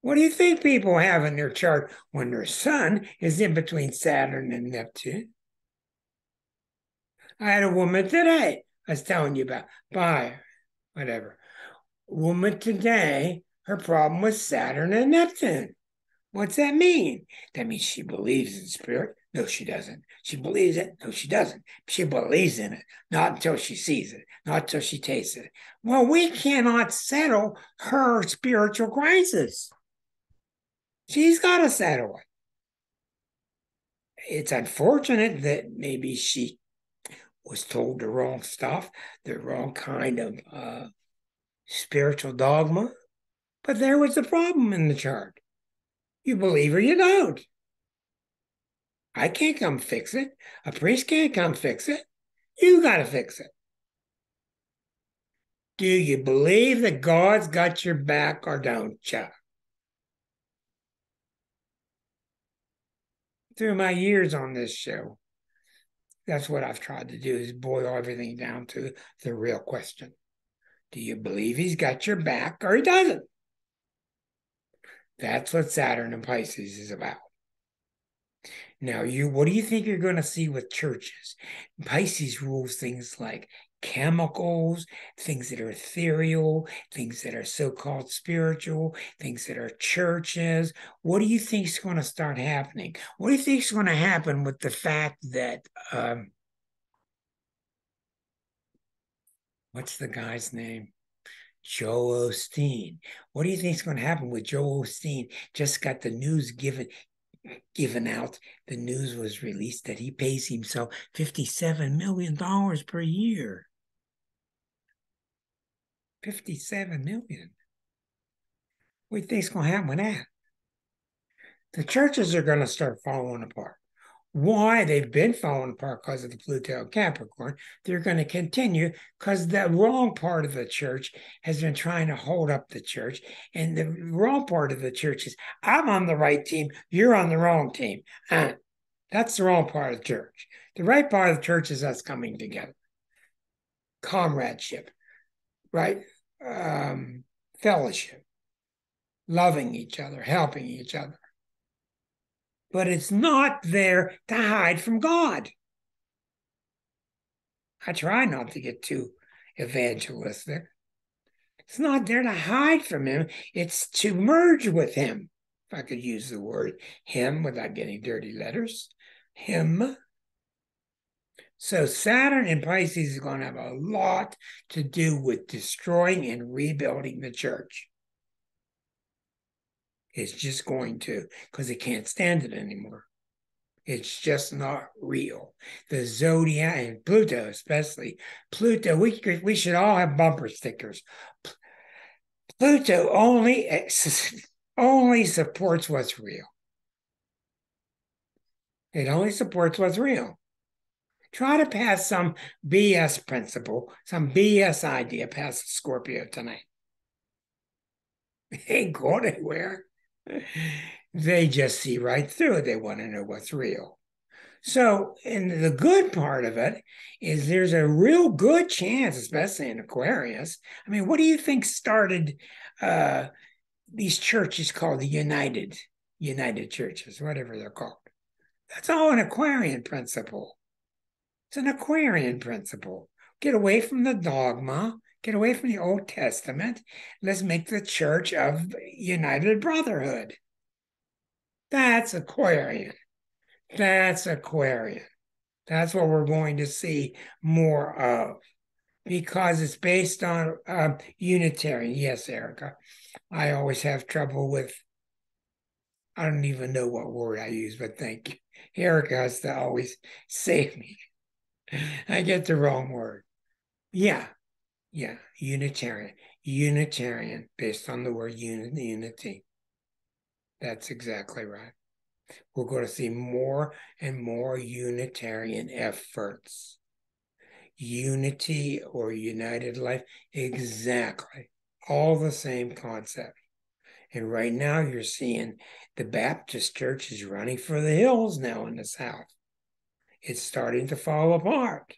What do you think people have in their chart when their sun is in between Saturn and Neptune? I had a woman today I was telling you about. Bye. Whatever. Woman today, her problem was Saturn and Neptune. What's that mean? That means she believes in spirit. No, she doesn't. She believes it. No, she doesn't. She believes in it. Not until she sees it. Not until she tastes it. Well, we cannot settle her spiritual crisis. She's got to settle it. It's unfortunate that maybe she was told the wrong stuff, the wrong kind of uh, spiritual dogma. But there was the problem in the chart. You believe or you don't. I can't come fix it. A priest can't come fix it. You got to fix it. Do you believe that God's got your back or don't you? Through my years on this show, that's what I've tried to do is boil everything down to the real question. Do you believe he's got your back or he doesn't? That's what Saturn and Pisces is about. Now, you what do you think you're going to see with churches? Pisces rules things like chemicals, things that are ethereal, things that are so-called spiritual, things that are churches. What do you think is going to start happening? What do you think is going to happen with the fact that um, what's the guy's name? Joe Osteen. What do you think is going to happen with Joe Osteen? Just got the news given given out. The news was released that he pays himself fifty-seven million dollars per year. Fifty-seven million. What do you think is going to happen with that? The churches are going to start falling apart why they've been falling apart because of the Pluto Capricorn. They're going to continue because the wrong part of the church has been trying to hold up the church. And the wrong part of the church is I'm on the right team, you're on the wrong team. Uh, that's the wrong part of the church. The right part of the church is us coming together, comradeship, right? Um, fellowship, loving each other, helping each other but it's not there to hide from God. I try not to get too evangelistic. It's not there to hide from Him, it's to merge with Him. If I could use the word Him without getting dirty letters, Him. So Saturn in Pisces is going to have a lot to do with destroying and rebuilding the church. It's just going to because it can't stand it anymore. It's just not real. The zodiac and Pluto, especially Pluto, we we should all have bumper stickers. Pluto only only supports what's real. It only supports what's real. Try to pass some BS principle, some BS idea past Scorpio tonight. It ain't going anywhere they just see right through it. They want to know what's real. So, and the good part of it is there's a real good chance, especially in Aquarius. I mean, what do you think started uh, these churches called the United, United Churches, whatever they're called? That's all an Aquarian principle. It's an Aquarian principle. Get away from the dogma, Get away from the Old Testament. Let's make the church of United Brotherhood. That's Aquarian. That's Aquarian. That's what we're going to see more of because it's based on um, Unitarian. Yes, Erica. I always have trouble with, I don't even know what word I use, but thank you. Erica has to always save me. I get the wrong word. Yeah, yeah, Unitarian. Unitarian, based on the word unity, unity. That's exactly right. We're going to see more and more Unitarian efforts. Unity or united life, exactly. All the same concept. And right now, you're seeing the Baptist church is running for the hills now in the South. It's starting to fall apart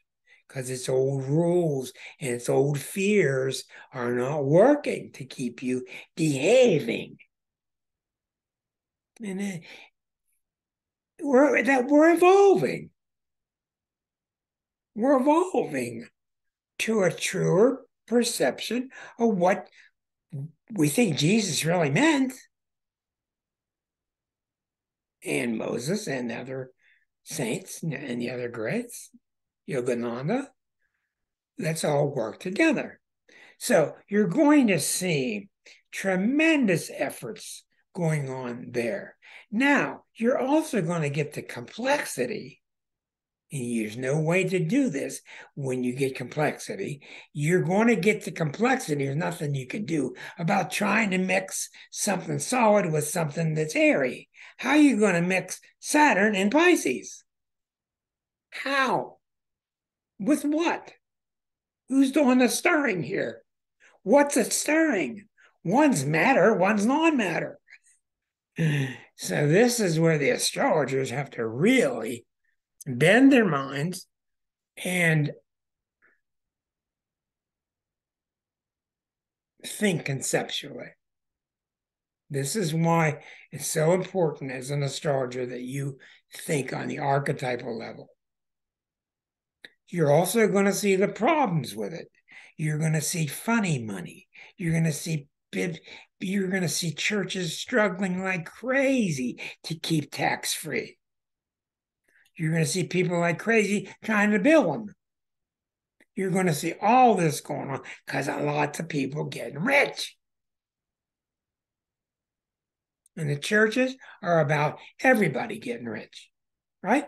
because its old rules and its old fears are not working to keep you behaving. And we're that we're evolving. We're evolving. to a truer perception of what we think Jesus really meant. And Moses and other saints and the other greats, Yogananda, let's all work together. So you're going to see tremendous efforts going on there. Now, you're also going to get the complexity. And there's no way to do this when you get complexity. You're going to get the complexity. There's nothing you can do about trying to mix something solid with something that's airy. How are you going to mix Saturn and Pisces? How? With what? Who's doing the stirring here? What's it stirring? One's matter, one's non matter. So, this is where the astrologers have to really bend their minds and think conceptually. This is why it's so important as an astrologer that you think on the archetypal level. You're also going to see the problems with it. You're going to see funny money. You're going to see you're going to see churches struggling like crazy to keep tax free. You're going to see people like crazy trying to build them. You're going to see all this going on because lots of people getting rich. And the churches are about everybody getting rich, right?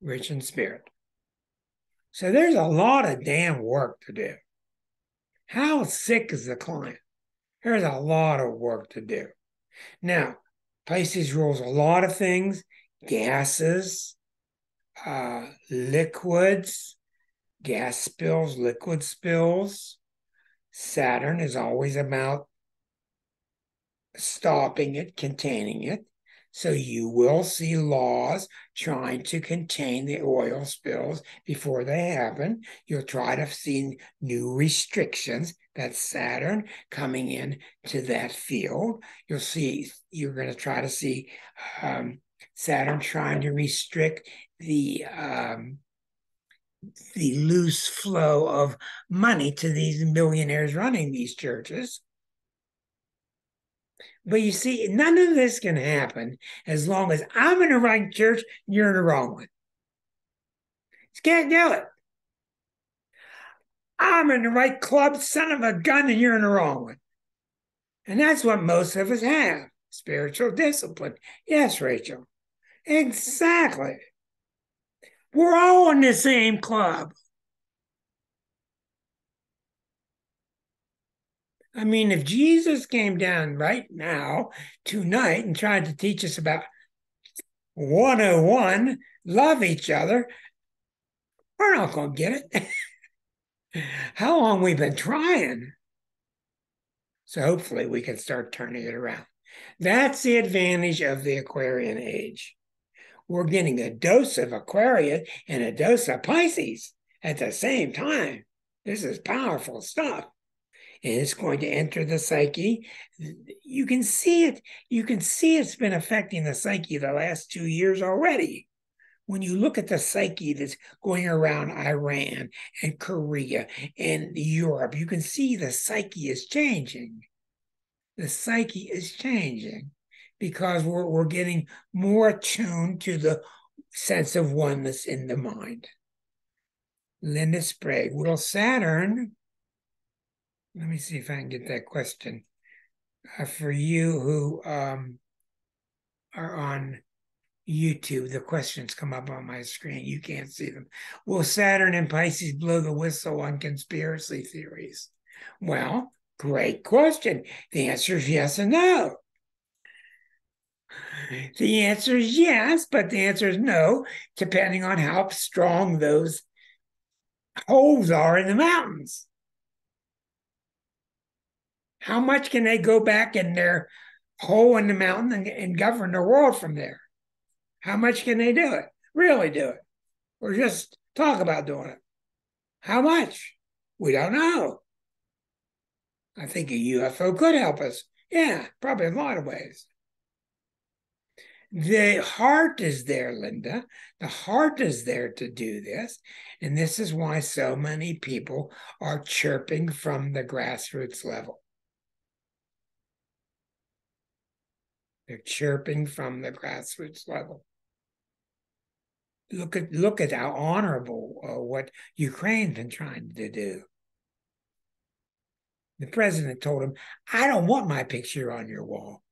Rich in spirit. So there's a lot of damn work to do. How sick is the client? There's a lot of work to do. Now, Pisces rules a lot of things gases, uh, liquids, gas spills, liquid spills. Saturn is always about stopping it, containing it. So you will see laws trying to contain the oil spills before they happen. You'll try to see new restrictions. That's Saturn coming in to that field. You'll see, you're going to try to see um, Saturn trying to restrict the um, the loose flow of money to these millionaires running these churches. But you see, none of this can happen as long as I'm in the right church, you're in the wrong one. Just can't do it. I'm in the right club, son of a gun, and you're in the wrong one. And that's what most of us have spiritual discipline. Yes, Rachel. Exactly. We're all in the same club. I mean, if Jesus came down right now, tonight, and tried to teach us about 101, love each other, we're not going to get it. How long we've been trying? So hopefully we can start turning it around. That's the advantage of the Aquarian age. We're getting a dose of Aquarius and a dose of Pisces at the same time. This is powerful stuff and it's going to enter the psyche. You can see it. You can see it's been affecting the psyche the last two years already. When you look at the psyche that's going around Iran and Korea and Europe, you can see the psyche is changing. The psyche is changing because we're, we're getting more attuned to the sense of oneness in the mind. Linda Sprague, will Saturn let me see if I can get that question. Uh, for you who um, are on YouTube, the questions come up on my screen. You can't see them. Will Saturn and Pisces blow the whistle on conspiracy theories? Well, great question. The answer is yes and no. The answer is yes, but the answer is no, depending on how strong those holes are in the mountains. How much can they go back in their hole in the mountain and, and govern the world from there? How much can they do it? Really do it? Or just talk about doing it? How much? We don't know. I think a UFO could help us. Yeah, probably in a lot of ways. The heart is there, Linda. The heart is there to do this. And this is why so many people are chirping from the grassroots level. They're chirping from the grassroots level. Look at look at how honorable uh, what Ukraine's been trying to do. The president told him, "I don't want my picture on your wall.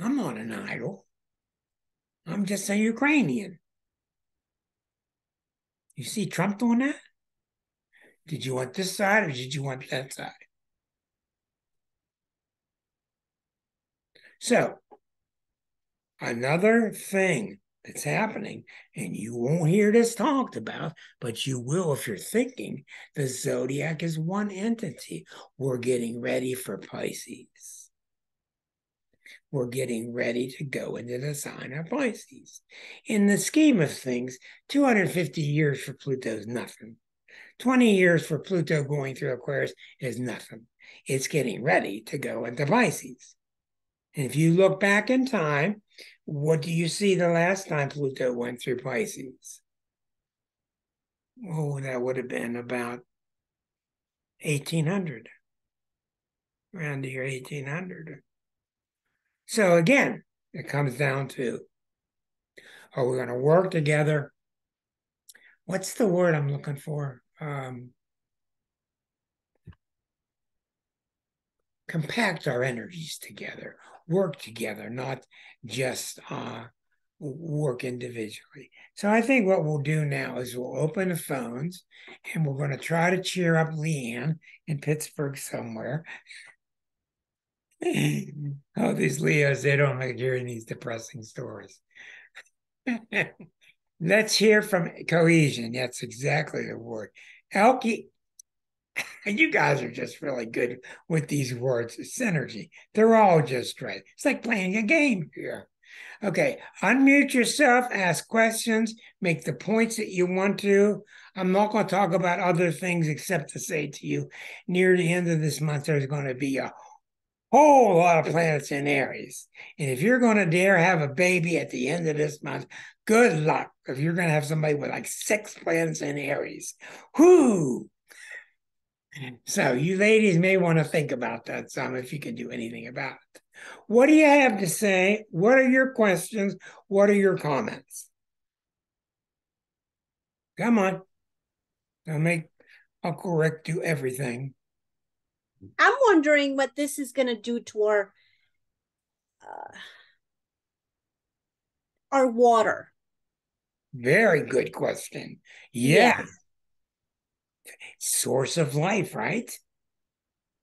I'm not an idol. I'm just a Ukrainian." You see Trump doing that? Did you want this side or did you want that side? So, another thing that's happening, and you won't hear this talked about, but you will if you're thinking the zodiac is one entity. We're getting ready for Pisces. We're getting ready to go into the sign of Pisces. In the scheme of things, 250 years for Pluto is nothing. 20 years for Pluto going through Aquarius is nothing. It's getting ready to go into Pisces. And if you look back in time, what do you see the last time Pluto went through Pisces? Oh, that would have been about 1800, around the year 1800. So again, it comes down to are we going to work together? What's the word I'm looking for? Um, compact our energies together, work together, not just uh, work individually. So I think what we'll do now is we'll open the phones and we're going to try to cheer up Leanne in Pittsburgh somewhere. Oh, these Leos, they don't like hearing these depressing stories. Let's hear from cohesion. That's exactly the word. Elke, you guys are just really good with these words. Synergy. They're all just right. It's like playing a game here. Okay, unmute yourself, ask questions, make the points that you want to. I'm not going to talk about other things except to say to you, near the end of this month, there's going to be a whole lot of planets in Aries. And if you're going to dare have a baby at the end of this month, good luck. If you're going to have somebody with like six planets in Aries, whoo, so you ladies may want to think about that some if you can do anything about it. What do you have to say? What are your questions? What are your comments? Come on. I'll make Uncle Rick do everything. I'm wondering what this is going to do to our uh, our water. Very good question. Yeah. yeah source of life, right?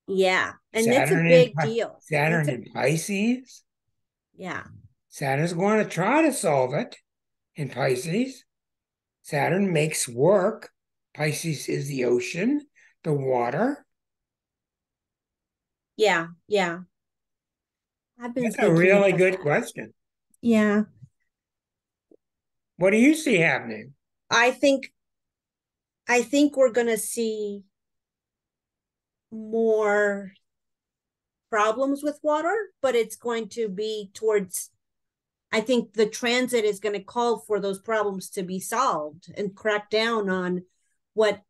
Yeah. And Saturn it's a big deal. Saturn in Pisces. Yeah. Saturn's going to try to solve it in Pisces. Saturn makes work. Pisces is the ocean, the water. Yeah, yeah. I've been That's a really good that. question. Yeah. What do you see happening? I think I think we're going to see more problems with water, but it's going to be towards, I think the transit is going to call for those problems to be solved and crack down on what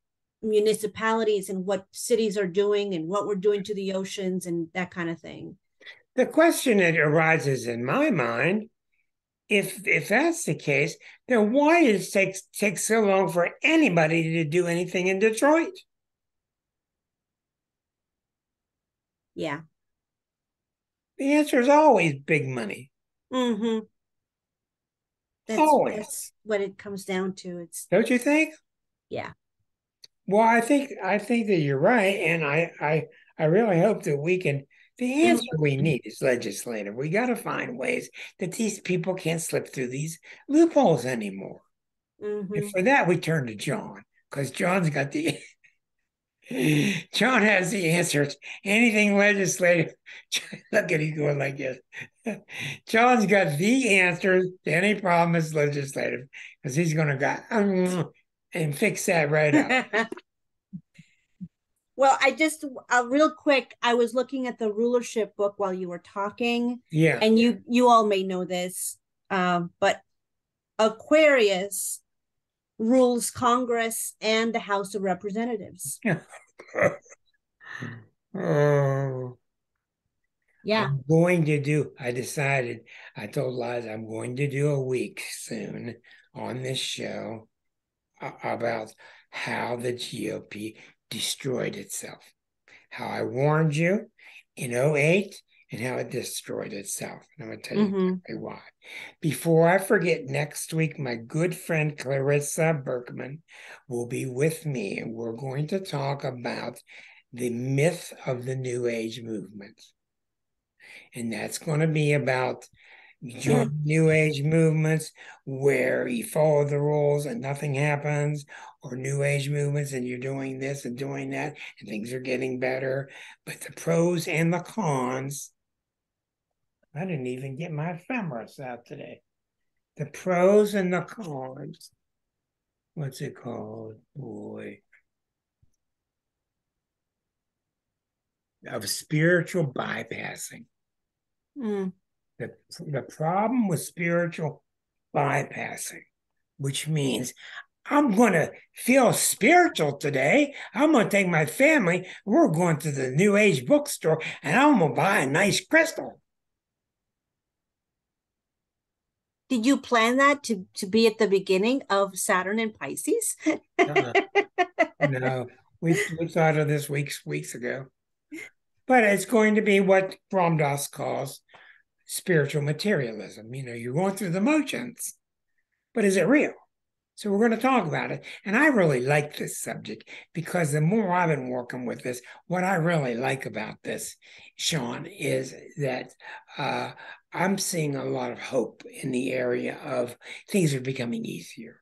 municipalities and what cities are doing and what we're doing to the oceans and that kind of thing. The question that arises in my mind if if that's the case, then why does it take take so long for anybody to do anything in Detroit? Yeah. The answer is always big money. Mm-hmm. That's, always. That's what it comes down to. It's don't you think? Yeah. Well, I think I think that you're right, and I I I really hope that we can the answer we need is legislative. We got to find ways that these people can't slip through these loopholes anymore. Mm-hmm. And for that, we turn to John because John's got the John has the answers. Anything legislative, look at you going like this. John's got the answers to any problem is legislative because he's going to go um, and fix that right up. Well, I just uh, real quick, I was looking at the rulership book while you were talking, Yeah. and you you all may know this, um, but Aquarius rules Congress and the House of Representatives. oh, Yeah. I'm going to do. I decided. I told Liz I'm going to do a week soon on this show about how the GOP destroyed itself. How I warned you in 08 and how it destroyed itself. And I'm going to tell you Mhm. exactly why. Before I forget, next week, my good friend Clarissa Berkman will be with me, and we're going to talk about the myth of the New Age movement. And that's going to be about join New Age movements where you follow the rules and nothing happens, or New Age movements and you're doing this and doing that, and things are getting better. But the pros and the cons. I didn't even get my ephemeris out today. The pros and the cons. What's it called? Boy. Of spiritual bypassing. Mm. The, the problem with spiritual bypassing, which means I'm going to feel spiritual today. I'm going to take my family. We're going to the New Age bookstore and I'm going to buy a nice crystal. Did you plan that to to be at the beginning of Saturn and Pisces? Uh-uh. no, we, we thought of this weeks weeks ago. But it's going to be what Ram Dass calls spiritual materialism. You know, you're going through the motions, but is it real? So we're going to talk about it. And I really like this subject because the more I've been working with this, what I really like about this, Sean, is that uh, I'm seeing a lot of hope in the area of things are becoming easier.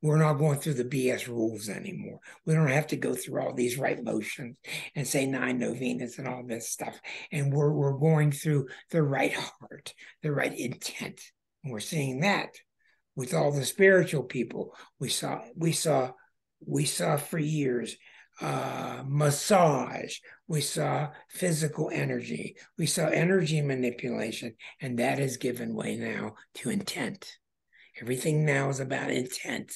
We're not going through the BS rules anymore. We don't have to go through all these right motions and say nine novenas and all this stuff. And we're we're going through the right heart, the right intent. And we're seeing that with all the spiritual people. We saw we saw we saw for years uh, massage. We saw physical energy. We saw energy manipulation, and that has given way now to intent. Everything now is about intent.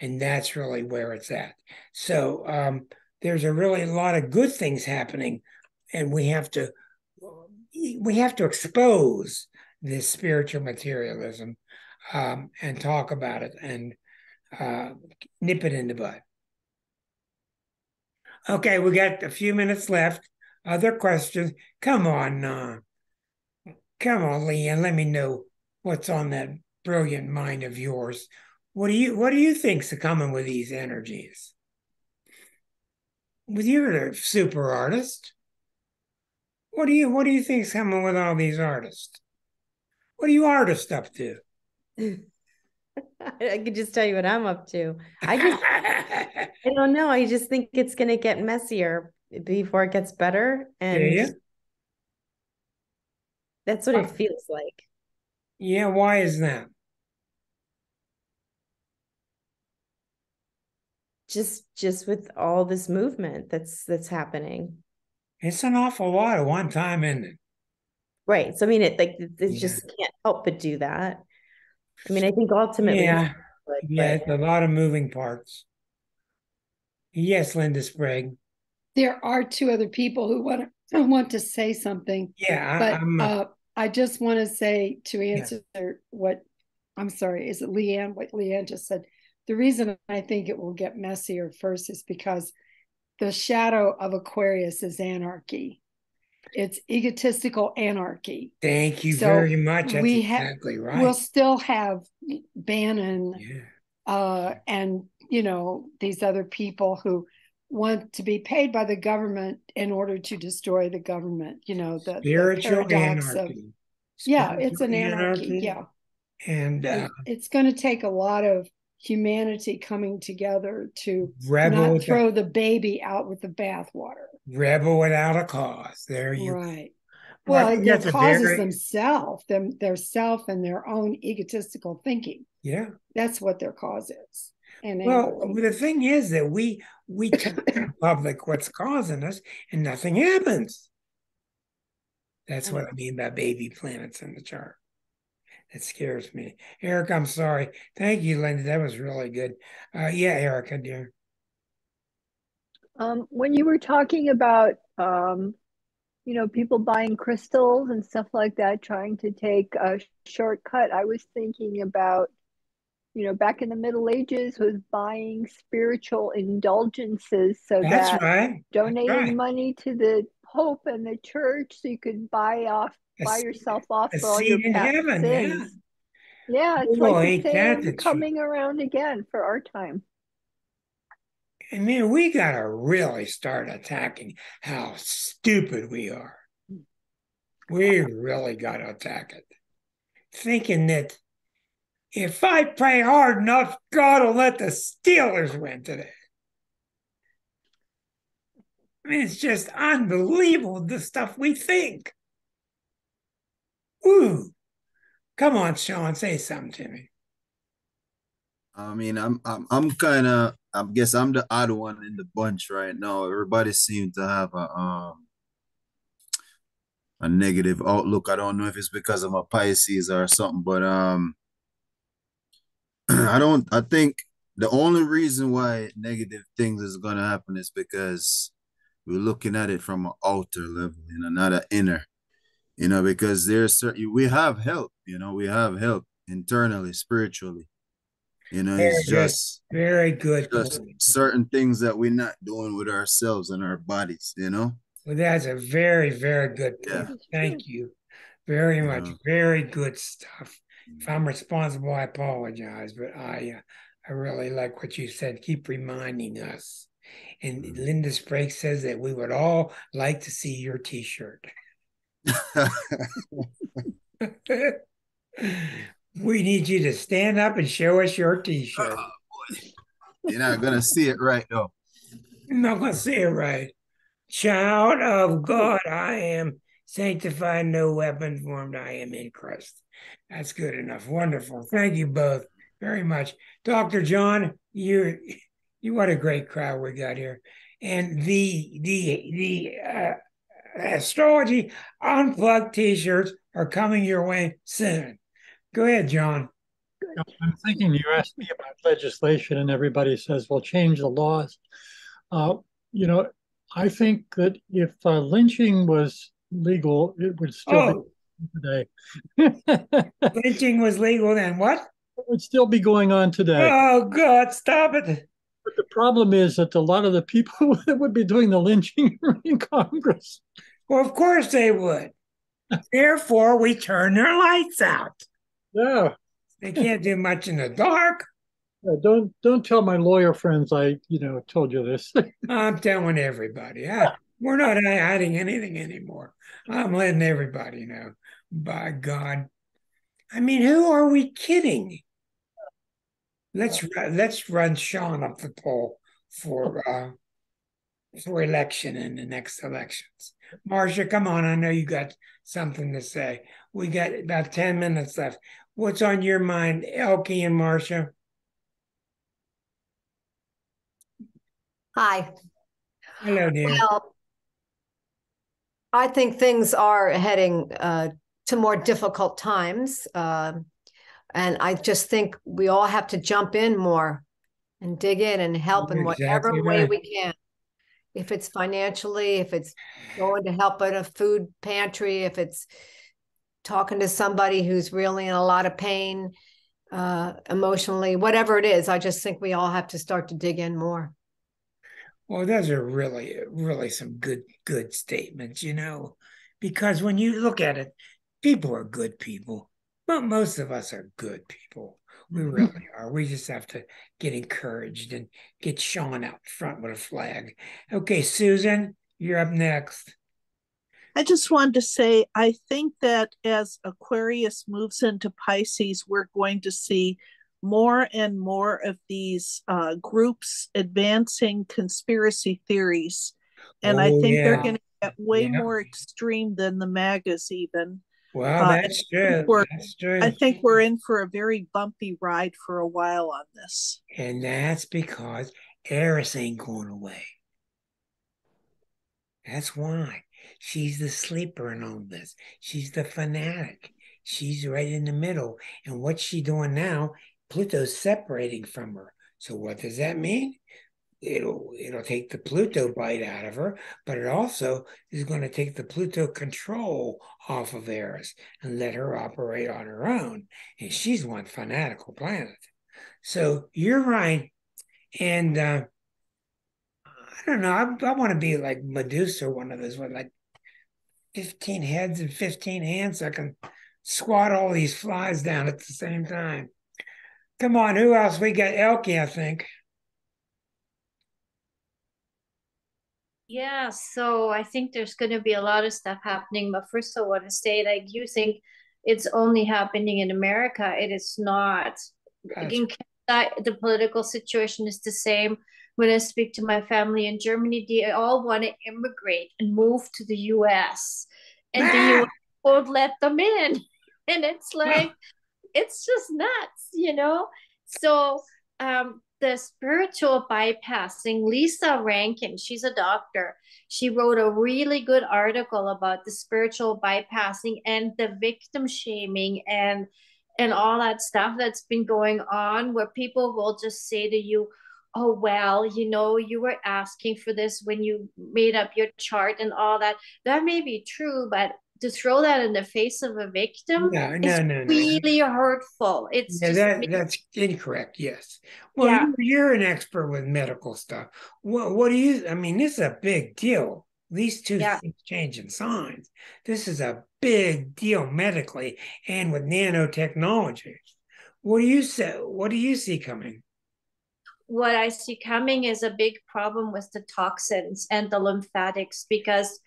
And that's really where it's at. So um, there's a really a lot of good things happening, and we have to we have to expose this spiritual materialism um, and talk about it and uh, nip it in the bud. Okay, we got a few minutes left. Other questions? Come on, uh, come on, Lee, and Let me know what's on that brilliant mind of yours. What do you What do you think's coming with these energies? With you're a super artist. What do you What do you think's coming with all these artists? What are you artists up to? I could just tell you what I'm up to. I just I don't know. I just think it's gonna get messier before it gets better. And yeah. that's what it feels like. Yeah, why is that? Just just with all this movement that's that's happening. It's an awful lot at one time, isn't it? Right. So I mean it like it, it Yeah. just can't help but do that. I mean, I think ultimately Yeah, but, yeah, but it's a lot of moving parts. Yes, Linda Sprague. There are two other people who want to want to say something, Yeah, but I'm. Uh, uh, I just want to say to answer what I'm sorry, is it Leanne? What Leanne just said. The reason I think it will get messier first is because the shadow of Aquarius is anarchy. It's egotistical anarchy. thank you so very much. That's we ha- exactly right. We'll still have Bannon yeah. uh, and you know these other people who want to be paid by the government in order to destroy the government. You know the, the Spiritual paradox of anarchy. yeah, it's an Spiritual anarchy. Yeah, And uh, It- it's going to take a lot of humanity coming together to rebel, not throw the baby out with the bathwater. rebel without a cause. There you Right. Well, Well, causes very- themselves, them their self and their own egotistical thinking. Yeah. That's what their cause is. And Well, angry. the thing is that we we tell the public what's causing us, and nothing happens. That's what I mean by baby planets in the chart. It scares me. Eric, I'm sorry. Thank you, Linda. That was really good. Uh, yeah, Erica, dear. Um, when you were talking about, um, you know, people buying crystals and stuff like that, trying to take a shortcut, I was thinking about, you know, back in the Middle Ages was buying spiritual indulgences so That's that right. donating right. money to the Pope and the church so you could buy off, buy yourself off for all your past heaven, yeah. sins. Yeah, it's Oh, like the same coming around again for our time. I mean, we got to really start attacking how stupid we are. We really got to attack it. Thinking that if I pray hard enough, God will let the Steelers win today. I mean, it's just unbelievable the stuff we think. Ooh. Come on, Sean, say something to me. I mean, I'm I'm I'm kind of I guess I'm the odd one in the bunch right now. Everybody seems to have a um a negative outlook. I don't know if it's because I'm a Pisces or something, but um I don't I think the only reason why negative things is gonna happen is because we're looking at it from an outer level, you know, not an inner, you know, because there's certain we have help, you know, we have help internally, spiritually. You know, Very it's good. just Very good. just certain things that we're not doing with ourselves and our bodies, you know? Well, that's a very, very good Yeah. point. Thank you very much. Yeah. Very good stuff. If I'm responsible, I apologize, but I, uh, I really like what you said. Keep reminding us. And Mhm. Linda Sprague says that we would all like to see your T-shirt. we need you to stand up and show us your T-shirt. You're not gonna see it right though. I'm not gonna see it right. Child of God, I am sanctified, no weapon formed, I am in Christ. That's good enough. Wonderful. Thank you both very much. Dr. John, you you what a great crowd we got here. And the the the uh, astrology unplugged t-shirts are coming your way soon. Go ahead, John. I'm thinking you asked me about legislation, and everybody says, well, change the laws. Uh, you know, I think that if uh, lynching was legal, it would still Oh, be today. lynching was legal then. What? It would still be going on today. Oh God, stop it. The problem is that a lot of the people that would be doing the lynching are in Congress. Well, of course they would. Therefore, we turn their lights out. Yeah. They can't do much in the dark. Yeah, don't don't tell my lawyer friends I you know told you this. I'm telling everybody. I, we're not hiding anything anymore. I'm letting everybody know. By God. I mean, who are we kidding? Let's ru- let's run Sean up the pole for uh, for election in the next elections. Marcia, come on. I know you got something to say. We got about 10 minutes left. What's on your mind, Elkie and Marcia? Hi. Hello, dear. Well, I think things are heading uh, to more difficult times. Um, and I just think we all have to jump in more and dig in and help in You're whatever exactly way right. we can. If it's financially, if it's going to help at a food pantry, if it's talking to somebody who's really in a lot of pain uh, emotionally, whatever it is, I just think we all have to start to dig in more. Well, those are really, really some good, good statements, you know, because when you look at it, people are good people, but most of us are good people. We really are. We just have to get encouraged and get Sean out front with a flag. Okay, Susan, you're up next. I just wanted to say I think that as Aquarius moves into Pisces, we're going to see more and more of these uh, groups advancing conspiracy theories. And I Oh, think they're going to get way Yeah. more extreme than the MAGAs, even. Well, Uh, that's true. That's true. I think we're in for a very bumpy ride for a while on this. And that's because Eris ain't going away. That's why. She's the sleeper in all this. She's the fanatic. She's right in the middle. And what's she doing now? Pluto's separating from her. So what does that mean? It'll it'll take the Pluto bite out of her, but it also is going to take the Pluto control off of Eris and let her operate on her own. And she's one fanatical planet. So you're right. And uh, I don't know. I, I want to be like Medusa, one of those with like 15 heads and 15 hands. So I can squat all these flies down at the same time. Come on, who else? We got Elke, I think. Yeah, so I think there's going to be a lot of stuff happening. But first, I want to say, like, you think it's only happening in America. It is not. Gotcha. In Canada, the political situation is the same. When I speak to my family in Germany, they all want to immigrate and move to the US. And the Ah! US won't let them in. And it's like, it's just nuts, you know? So, um, the spiritual bypassing, Lissa Rankin, she's a doctor. She wrote a really good article about the spiritual bypassing and the victim shaming and and all that stuff that's been going on where people will just say to you, oh well you know you were asking for this when you made up your chart and all that that may be true but to throw that in the face of a victim No, is no, no, no. really hurtful it's Yeah, just that, that's incorrect. Yes. Well, Yeah. you- you're an expert with medical stuff. What, what do you, I mean, this is a big deal. These two Yeah. things changing signs. This is a big deal medically and with nanotechnology. What do you say? What do you see coming? what I see coming is a big problem with the toxins and the lymphatics because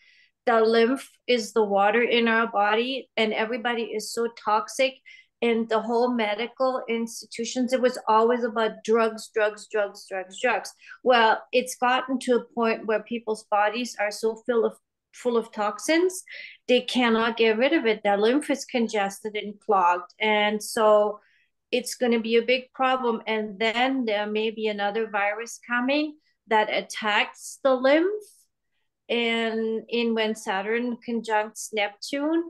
the lymph is the water in our body and everybody is so toxic in the whole medical institutions it was always about drugs drugs drugs drugs drugs well it's gotten to a point where people's bodies are so full of full of toxins they cannot get rid of it their lymph is congested and clogged and so it's going to be a big problem. And then there may be another virus coming that attacks the lymph. And in when Saturn conjuncts Neptune,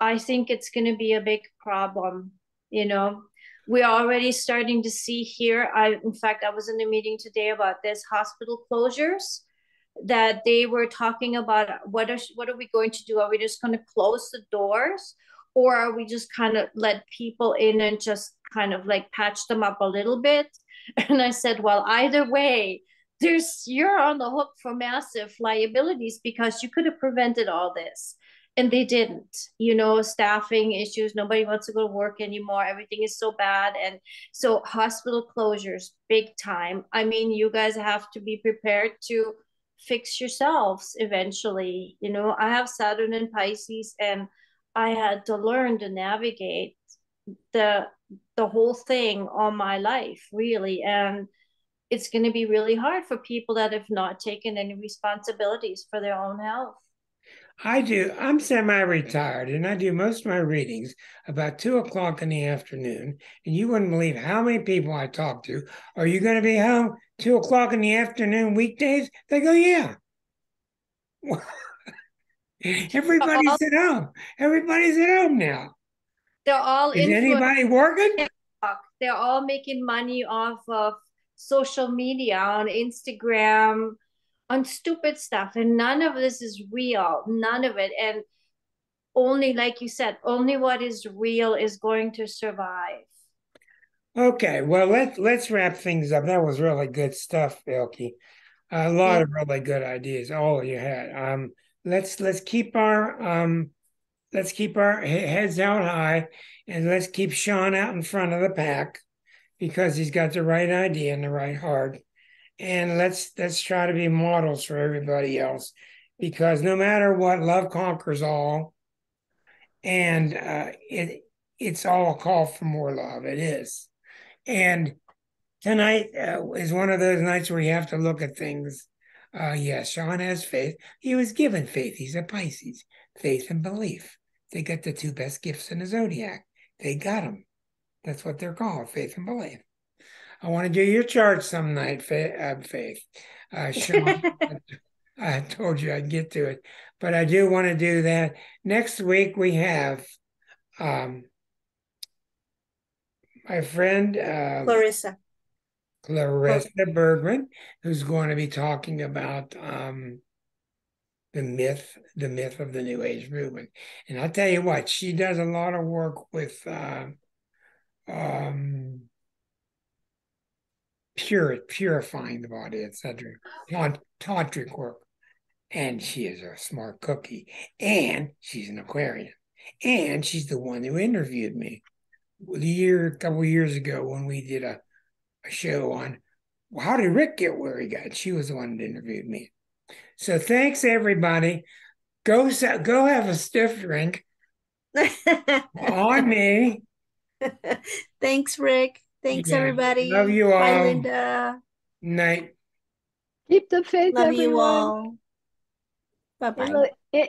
I think it's going to be a big problem. You know, we're already starting to see here. I, in fact, I was in a meeting today about this hospital closures that they were talking about what are what are we going to do? Are we just going to close the doors? or are we just kind of let people in and just kind of like patch them up a little bit and i said well either way there's you're on the hook for massive liabilities because you could have prevented all this. And they didn't you know staffing issues nobody wants to go to work anymore everything is so bad. And so hospital closures big time. I mean you guys have to be prepared to fix yourselves eventually. You know i have saturn in pisces and I had to learn to navigate the the whole thing all my life, really. And it's going to be really hard for people that have not taken any responsibilities for their own health. I do. I'm semi-retired, and I do most of my readings about two o'clock in the afternoon. And you wouldn't believe how many people I talk to. Are you going to be home two o'clock in the afternoon weekdays? They go, yeah. Everybody's at home. Everybody's at home now. They're all Is anybody working? They're all making money off of social media on Instagram, on stupid stuff. And none of this is real. None of it. And only, like you said, only what is real is going to survive. Okay, well let let's wrap things up. That was really good stuff, Elke. A lot Yeah. of really good ideas. All you had. Um, let's let's keep our um, let's keep our heads out high, and let's keep Sean out in front of the pack because he's got the right idea and the right heart. And let's let's try to be models for everybody else, because no matter what, love conquers all, and uh, it it's all a call for more love. It is. And tonight uh, is one of those nights where you have to look at things. Uh, yes, Sean has faith. He was given faith. He's a Pisces, faith and belief. they got the two best gifts in the zodiac. They got them. That's what they're called, faith and belief. I want to do your chart some night, Faith. Uh, faith. Uh, Sean, I told you I'd get to it, but I do want to do that. Next week we have um, my friend uh, Clarissa. Clarissa Bergman, who's going to be talking about um, the myth, the myth of the New Age movement. And I'll tell you what, she does a lot of work with uh, um, pure, purifying the body, etc. Tant- tantric work. And she is a smart cookie. And she's an Aquarian. And she's the one who interviewed me a year, a couple years ago when we did a, a show on well, how did Rick get where he got? She was the one that interviewed me. So thanks everybody. Go go have a stiff drink on me. Thanks, Rick. Thanks, Yeah. everybody. Love you all. Bye, all. Linda. Night. Keep the faith, Love everyone. you all. Bye bye. In the,